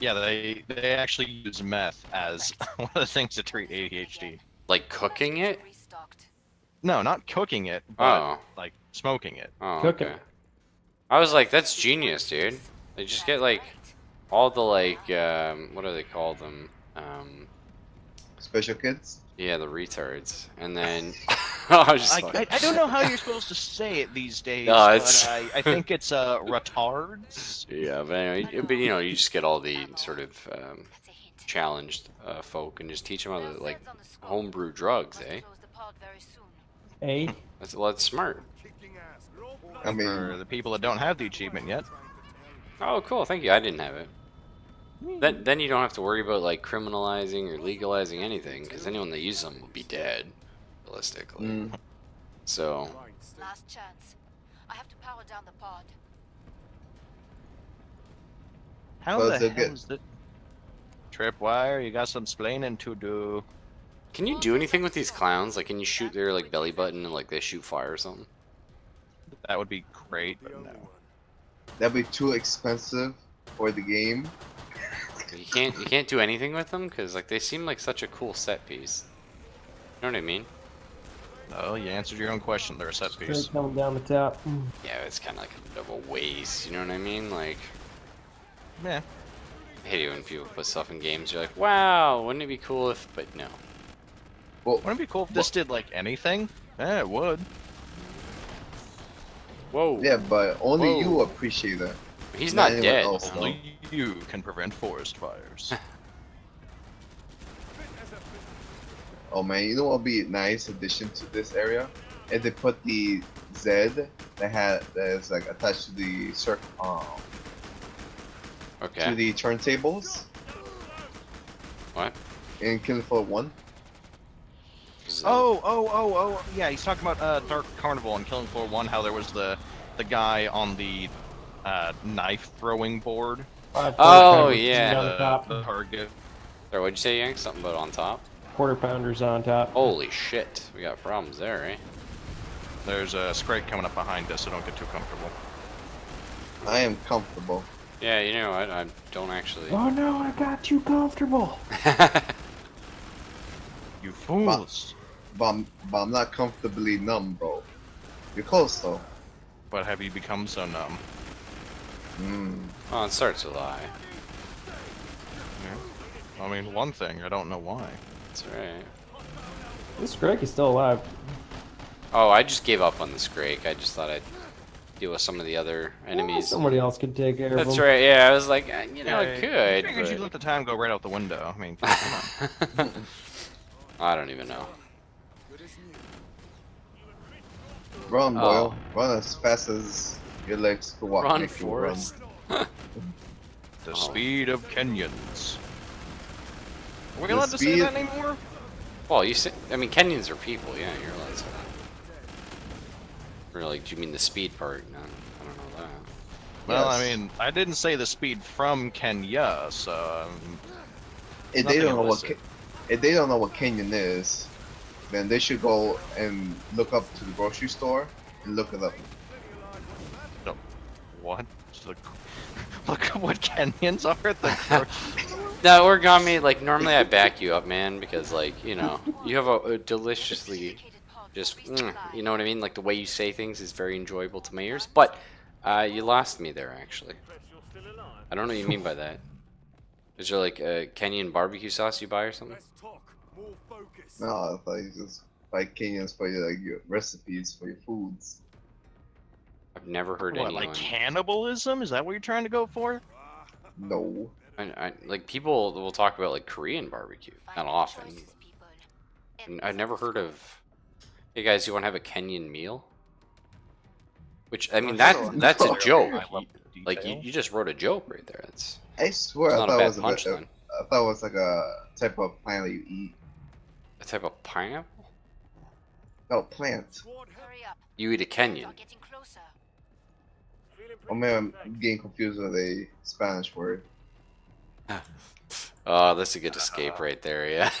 Yeah, they they actually use meth as one of the things to treat ADHD. Like cooking it? No, not cooking it, but Oh. like smoking it. Oh, Cook okay. it. I was like, that's genius, dude. They just get like all the like, um, what do they call them? Um, special kids. yeah, the retards, and then I was just I, like, I, I don't know how you're supposed to say it these days, No, but it's- I, I think it's uh retards. yeah, but anyway, but you know, you just get all the sort of um, That's a hint. challenged uh, folk and just teach them how to like Zeds on the scope. homebrew drugs, Must eh? close the pod very soon. A. That's well, that's smart. Kicking ass. Roll I mean, For the people that don't have the achievement yet. Oh, cool. Thank you. I didn't have it. Then, then you don't have to worry about like criminalizing or legalizing anything, because anyone that uses them will be dead, realistically. mm, So, Last chance. I have to power down the pod. How Well, the hell good. is that? Tripwire, you got some splaining to do. can you do anything with these clowns? Like, can you shoot their like belly button and like they shoot fire or something? That would be great, but no. that'd be too expensive for the game. You can't you can't do anything with them because like they seem like such a cool set piece. You know what I mean? Oh, you answered your own question. They're a set Straight piece. coming down the top. Mm. Yeah, it's kind of like a bit of a waste. You know what I mean? Like, Yeah. I hate it when people put stuff in games. You're like, wow, wouldn't it be cool if? But no. Well, Wouldn't it be cool if this did like anything? Yeah, it would. Whoa. yeah, but only Whoa. you appreciate that. He's not not dead. else. No. Only you can prevent forest fires. Oh man, you know what would be a nice addition to this area? If they put the Z that had that is like attached to the circle um, to the turntables What? in Killing Floor One. So- Oh, oh, oh, oh, yeah. He's talking about uh, Dark Carnival and Killing Floor One. How there was the the guy on the uh, knife throwing board. Five Oh, quarter yeah. On The, top. the target. Sorry, what'd you say, Yank? Something about on top? Quarter pounders on top. Holy shit, we got problems there, eh? There's a Scrake coming up behind us, so don't get too comfortable. I am comfortable. Yeah, you know what? I don't actually. Oh no, I got too comfortable. You fools! But I'm, but I'm not comfortably numb, bro. You're close though. But have you become so numb? Mm. well, it starts with I. Yeah. I mean, one thing. I don't know why. That's right. This Scrake is still alive. Oh, I just gave up on this Scrake. I just thought I'd deal with some of the other Well, enemies. somebody else could take care of That's right. Yeah, I was like, eh, you know, I I could. figured you'd let the time go right out the window. I mean, come on. I don't even know. Good as new. Run, boy. Oh. Run as fast as your legs can walk. Run, make you Forrest. The Oh. speed of Kenyans. Are we The allowed to say that anymore? Well, you say, I mean, Kenyans are people. Yeah, you're allowed to say that. Or like, do you mean the speed part? No, I don't know that. Well, I mean, I didn't say the speed from Kenya, so um, If they don't know what illicit. Ke- if they don't know what Kenyan is, then they should go and look up to the grocery store and look it up. No. what? Look, look at what Kenyans are at the grocery No, origami. Like normally, I back you up, man, because like you know, you have a, a deliciously Indicated pod for just mm, you know what I mean. Like the way you say things is very enjoyable to my ears. But uh, you lost me there, actually. I don't know what you mean by that. Is there like a Kenyan barbecue sauce you buy or something? No, I thought you just like Kenyans for your like your recipes for your foods. I've never heard What, anyone. like cannibalism? Is that what you're trying to go for? No. I, I, like people will talk about like Korean barbecue, not often. And I've never heard of. Hey guys, you want to have a Kenyan meal? Which I mean, No, that that's a joke. I love the Like you, you just wrote a joke right there. It's, I swear it's I not a thought it was a, bit- thought it was like a type of plant that you eat. A type of pineapple. No, plant. Squad head. Hurry up. You eat a Are Kenyan. getting closer. Feeling Oh man, I'm getting confused with a Spanish word. Oh, that's a good escape right there. Yeah.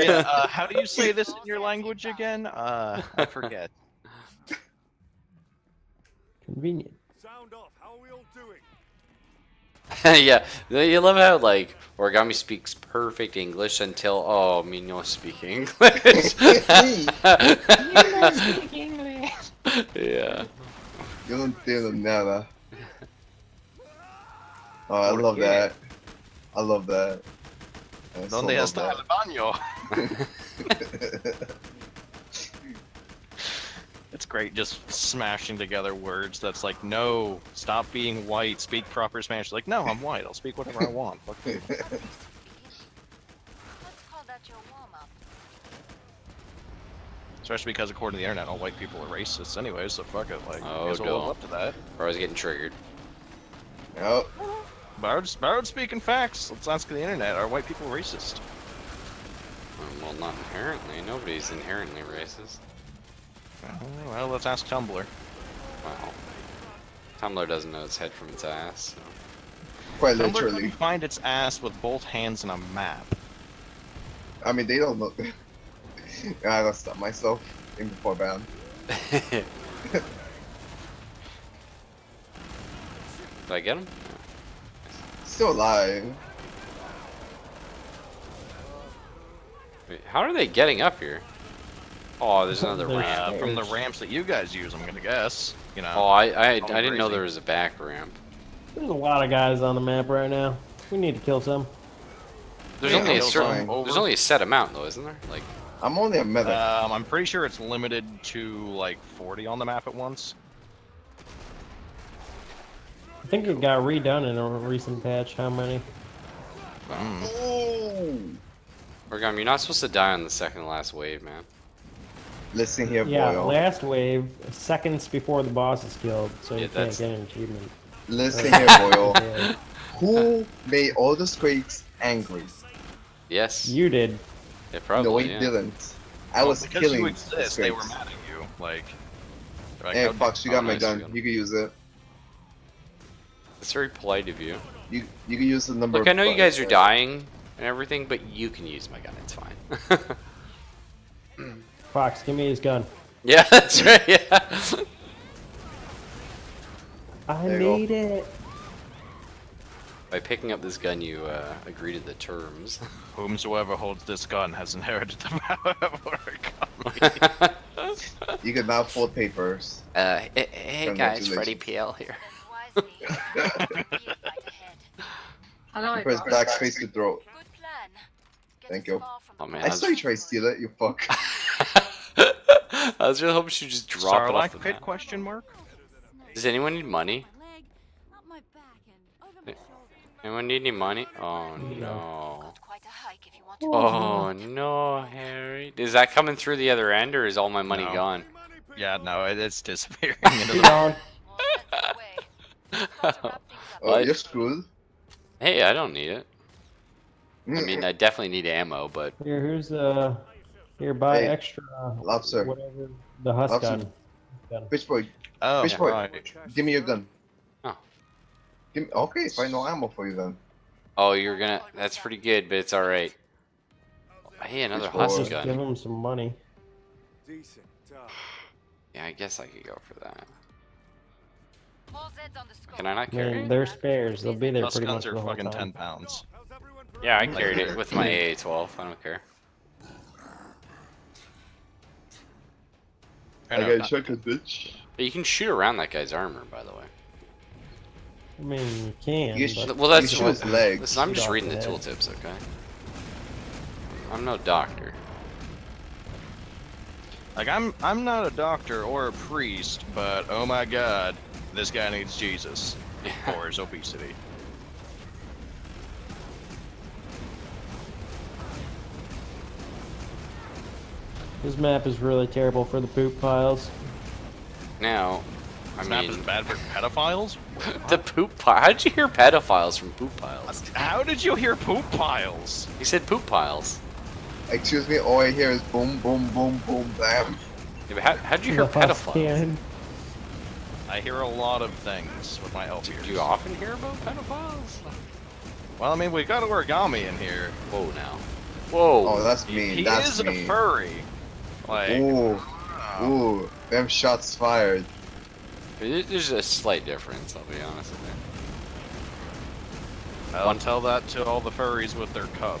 Yeah, uh, how do you say this in your language again? Uh, I forget. Convenient. yeah, you love how like origami speaks perfect English until oh me no speak English. yeah. Yo no entiendo nada. Oh, I ¿Por love qué? that. I love that. I so ¿Dónde love está el that. baño? It's great just smashing together words that's like, no, stop being white, speak proper Spanish. Like, no, I'm white, I'll speak whatever I want. Fuck you. Let's call that your warm-up. Especially because according to the internet, all white people are racist anyway, so fuck it. Like, Oh, may as well live up to that. Or I was getting triggered. Yep. Bard, Bard speaking facts. Let's ask the internet. Are white people racist? Um, Well, not inherently. Nobody's inherently racist. Well, let's ask Tumblr. Well, Tumblr doesn't know its head from its ass. So. Quite Tumblr literally. can find its ass with both hands in a map. I mean, they don't know. I gotta stop myself in before ban. Did I get him? Still alive. Wait, how are they getting up here? Oh, there's another There's- ramp. Uh, from the ramps that you guys use, I'm gonna guess. You know. Oh, I I, I didn't know there was a back ramp. There's a lot of guys on the map right now. We need to kill some. There's Yeah, only a that's certain. fine. There's only a set amount though, isn't there? Like, I'm only a medic. Um, I'm pretty sure it's limited to like 40 on the map at once. I think it got redone in a recent patch. How many? Mm. oh! Origami, you're not supposed to die on the second to last wave, man. Listen here, Yeah, boyo. last wave, seconds before the boss is killed, so Yeah, you that's- can't get an achievement. Listen here, boyo. Yeah. Who made all the squeaks angry? Yes. You did. yeah, probably. no, he yeah. didn't. I Well, was because killing you the exist, they were squeaks. mad at you. Like, they're like Hey, "How Fox, you Oh, got my nice, gun. you got it. You can use it. It's very polite of you. You you can use the number. Look, I know you guys are dying and everything, but you can use my gun. It's fine. Fox, give me his gun. yeah, that's right. Yeah. I There you go. need it. By picking up this gun, you uh, agree to the terms. Whomsoever holds this gun has inherited the power of origami. You can now fold papers. Uh, hey, hey guys, Congratulations. Freddy PL here. Spend wisely. Be a fight ahead. How do Press go? backspace to throw. Good plan. Thank us you. Far from Oh man, I I saw you try to steal it. You fuck. I was really hoping she'd just drop it off Sarlacc the pit map. question mark? Does anyone need money? My leg, up my back, and over my Yeah. shoulder. Anyone need any money? Oh no. Got quite a hike if you want to. Oh no, Harry. Is that coming through the other end, or is all my money No. gone? Yeah, no, it's disappearing into the. going. More sets away. Got to wrap things up. Oh, you're screwed. Hey, I don't need it. I mean, I definitely need ammo, but Here, here's uh, here buy Hey, extra. uh, Lobster. Whatever the husk Lobster. gun. gun. Fish boy, Oh, Fish boy. right. give me your gun. Oh. Give me, okay, fine, no ammo for you then. oh, you're gonna. That's pretty good, but it's all right. Hey, another Which husk one? Just give gun. him some money. Decent. Tough. Yeah, I guess I could go for that. More Zeds on the scope. Can I not I carry mean, it? they're spares. They'll be there Plus pretty guns much are the whole fucking time. 10 pounds. How's everyone Yeah, I carried it with my AA-12. I don't care. I I, gotta check a bitch. But you can shoot around that guy's armor, by the way. I mean, you can. You but- should- Well, that's shoot what. his legs. Listen, I'm just reading the the tooltips, okay? I'm no doctor. Like I'm I'm not a doctor or a priest, but oh my god, this guy needs Jesus for his obesity. This map is really terrible for the poop piles. Now, I This map mean, is bad for pedophiles. the poop pile. How did you hear pedophiles from poop piles? How did you hear poop piles? He said poop piles. Excuse me, all I hear is boom, boom, boom, boom, bam. Yeah, but how, how'd you hear pedophiles? cannon. I hear a lot of things with my elf Do ears. you often hear about pedophiles? Well, I mean, we got origami in here. Whoa now. Whoa. Oh, that's He, mean. he that's is mean. a furry. Like, Ooh, ooh, them shots fired. There's a slight difference, I'll be honest with you. I'll tell that to all the furries with their cub.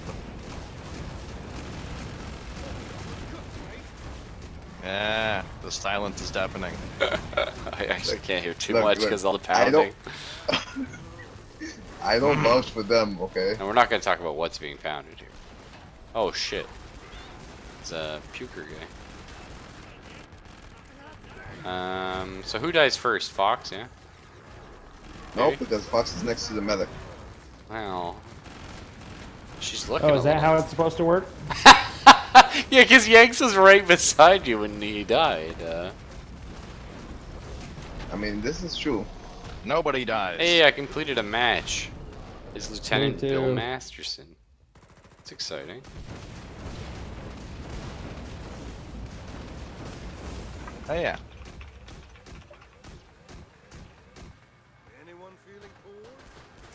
Yeah, the silence is deafening. I actually can't hear too look, much because all the I pounding. don't- I don't vouch for them, okay? And we're not going to talk about what's being pounded here. Oh shit. It's a puker guy. Um, so who dies first? Fox, yeah? Nope, Maybe? because Fox is next to the medic. Well, she's looking. Oh, a is that little- how it's supposed to work? yeah, because Yanks is right beside you when he died. Uh, I mean, this is true. Nobody dies. hey, I completed a match. It's Lieutenant Bill. Masterson. It's exciting. Oh yeah. Anyone feeling bored?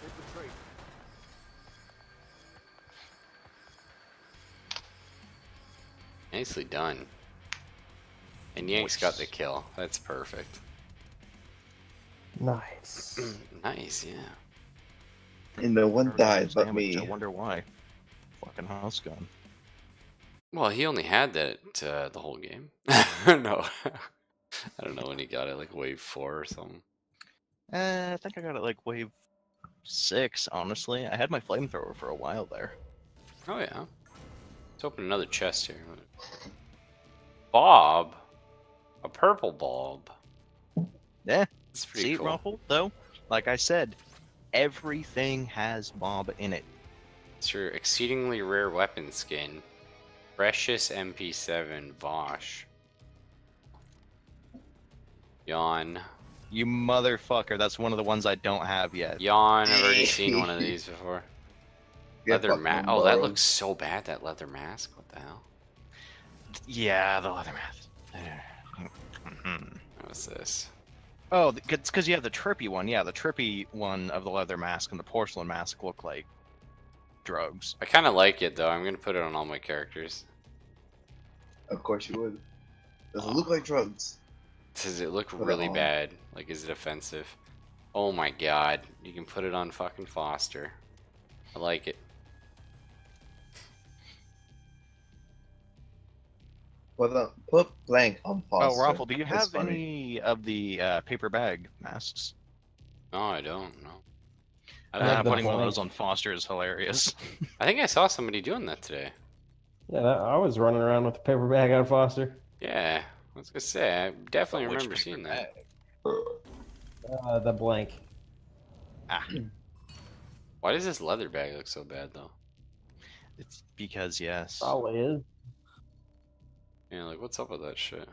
Take the trade. Nicely done. And Yanks got the kill. That's perfect. Nice. nice, yeah. And no one died, but me. I wonder why. Fucking husk gun. Well, he only had that uh, the whole game. no. I don't know when he got it, like wave four or something. Uh, I think I got it like wave six. Honestly, I had my flamethrower for a while there. Oh yeah. Let's open another chest here. Bob, a purple bulb. Yeah. That's pretty See, cool. Ruffle, though, like I said, everything has Bob in it. It's your exceedingly rare weapon skin, Precious MP7 Vosh. Yawn. You motherfucker. That's one of the ones I don't have yet. Yawn. I've already seen one of these before. Get Leather mask. Oh, that looks so bad. That leather mask. What the hell? Yeah, the leather mask. What's this? Oh, it's because you have the trippy one. Yeah, the trippy one of the leather mask and the porcelain mask look like drugs. I kind of like it though. I'm gonna put it on all my characters. Of course you would. Does it look like drugs? Does it look Put it really on. bad? Like, is it offensive? Oh my god. You can put it on fucking Foster. I like it. Put a, put blank on Foster. Oh, Foster. Ruffle, do you That's have funny. any of the uh, paper bag masks? No, I don't know. I, I Uh, have the putting one of those on Foster is hilarious. I think I saw somebody doing that today. Yeah, that, I was running around with a paper bag on Foster. Yeah, I was gonna say I definitely Which remember seeing that. Uh, the blank. Ah, Why does this leather bag look so bad though? it's because yes. Probably is. Yeah, like what's up with that shit?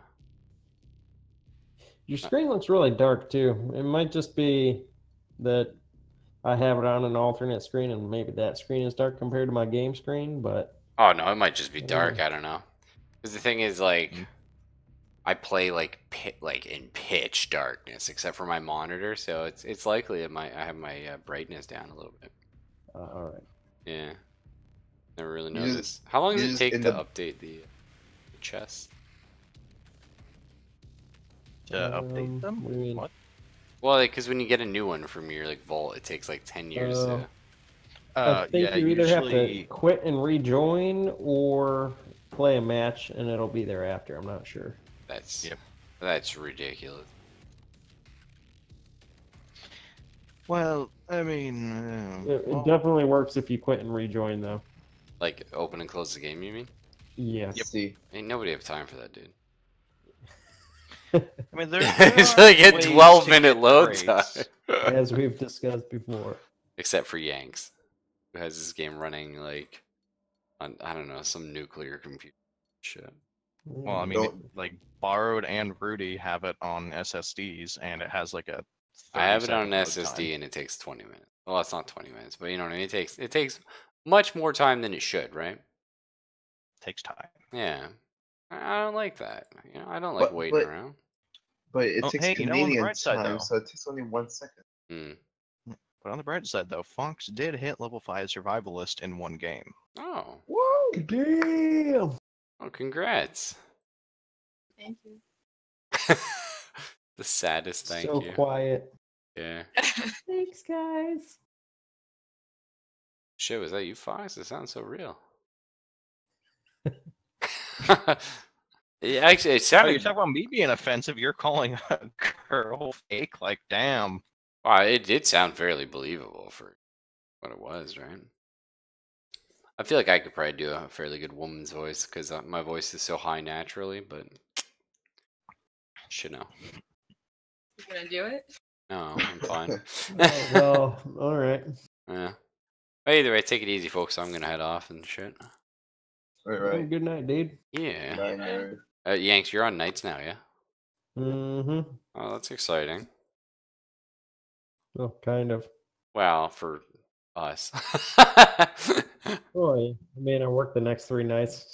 Your screen looks really dark too. It might just be that I have it on an alternate screen, and maybe that screen is dark compared to my game screen. But Oh no, it might just be Yeah. dark. I don't know. Because the thing is, like, Mm. I play like pit, like in pitch darkness, except for my monitor, so it's it's likely that my I have my uh, brightness down a little bit. uh, all right. Yeah, never really You just- noticed. How long does it take to the- update the, the chest? To Um, update them? what do you mean? What? Well, because when you get a new one from your like vault, it takes like ten years. Oh. to... Uh, I think yeah, you either have to quit and rejoin, or play a match, and it'll be there after. I'm not sure. That's Yep. that's ridiculous. Well, I mean, uh, It, it well, definitely works if you quit and rejoin, though. Like open and close the game, you mean? Yes. See, Ain't nobody have time for that, dude. I mean, there, there are like a 12 minute load rates. time. As we've discussed before. Except for Yanks, who has this game running like on I don't know some nuclear computer shit. Well, I mean, Don't- like borrowed and Rudy have it on SSDs, and it has like a. I have it 30 on an second load SSD time. and it takes 20 minutes. Well, it's not 20 minutes, but you know what I mean. It takes it takes much more time than it should, right? Takes time. Yeah, I I don't like that. You know, I don't like But- waiting but- around. but it Oh, takes hey, you know, on the Canadian bright side, time, though- so it takes only one second. Hmm. But on the bright side, though, Fox did hit level five survivalist in one game. Oh. Whoa! Damn. Oh, congrats. Thank you. the saddest thank so you. quiet. Yeah. Thanks, guys. Shit, was that you, Fox? It sounds so real. yeah, actually, it Oh, you're talking about me being offensive. You're calling a girl fake? Like, damn. Wow, it did sound fairly believable for what it was, right? I feel like I could probably do a fairly good woman's voice because my voice is so high naturally, but should know. You gonna do it? No, I'm fine. Oh, well, all right. yeah. But either way, take it easy, folks. I'm gonna head off and shit. Right, Well, right. Good night, dude. Yeah. Bye, nerd. Uh, Yanks, you're on nights now, yeah? Mm-hmm. Oh, that's exciting. Well, kind of. Well, for us. Boy, I mean, I work the next three nights,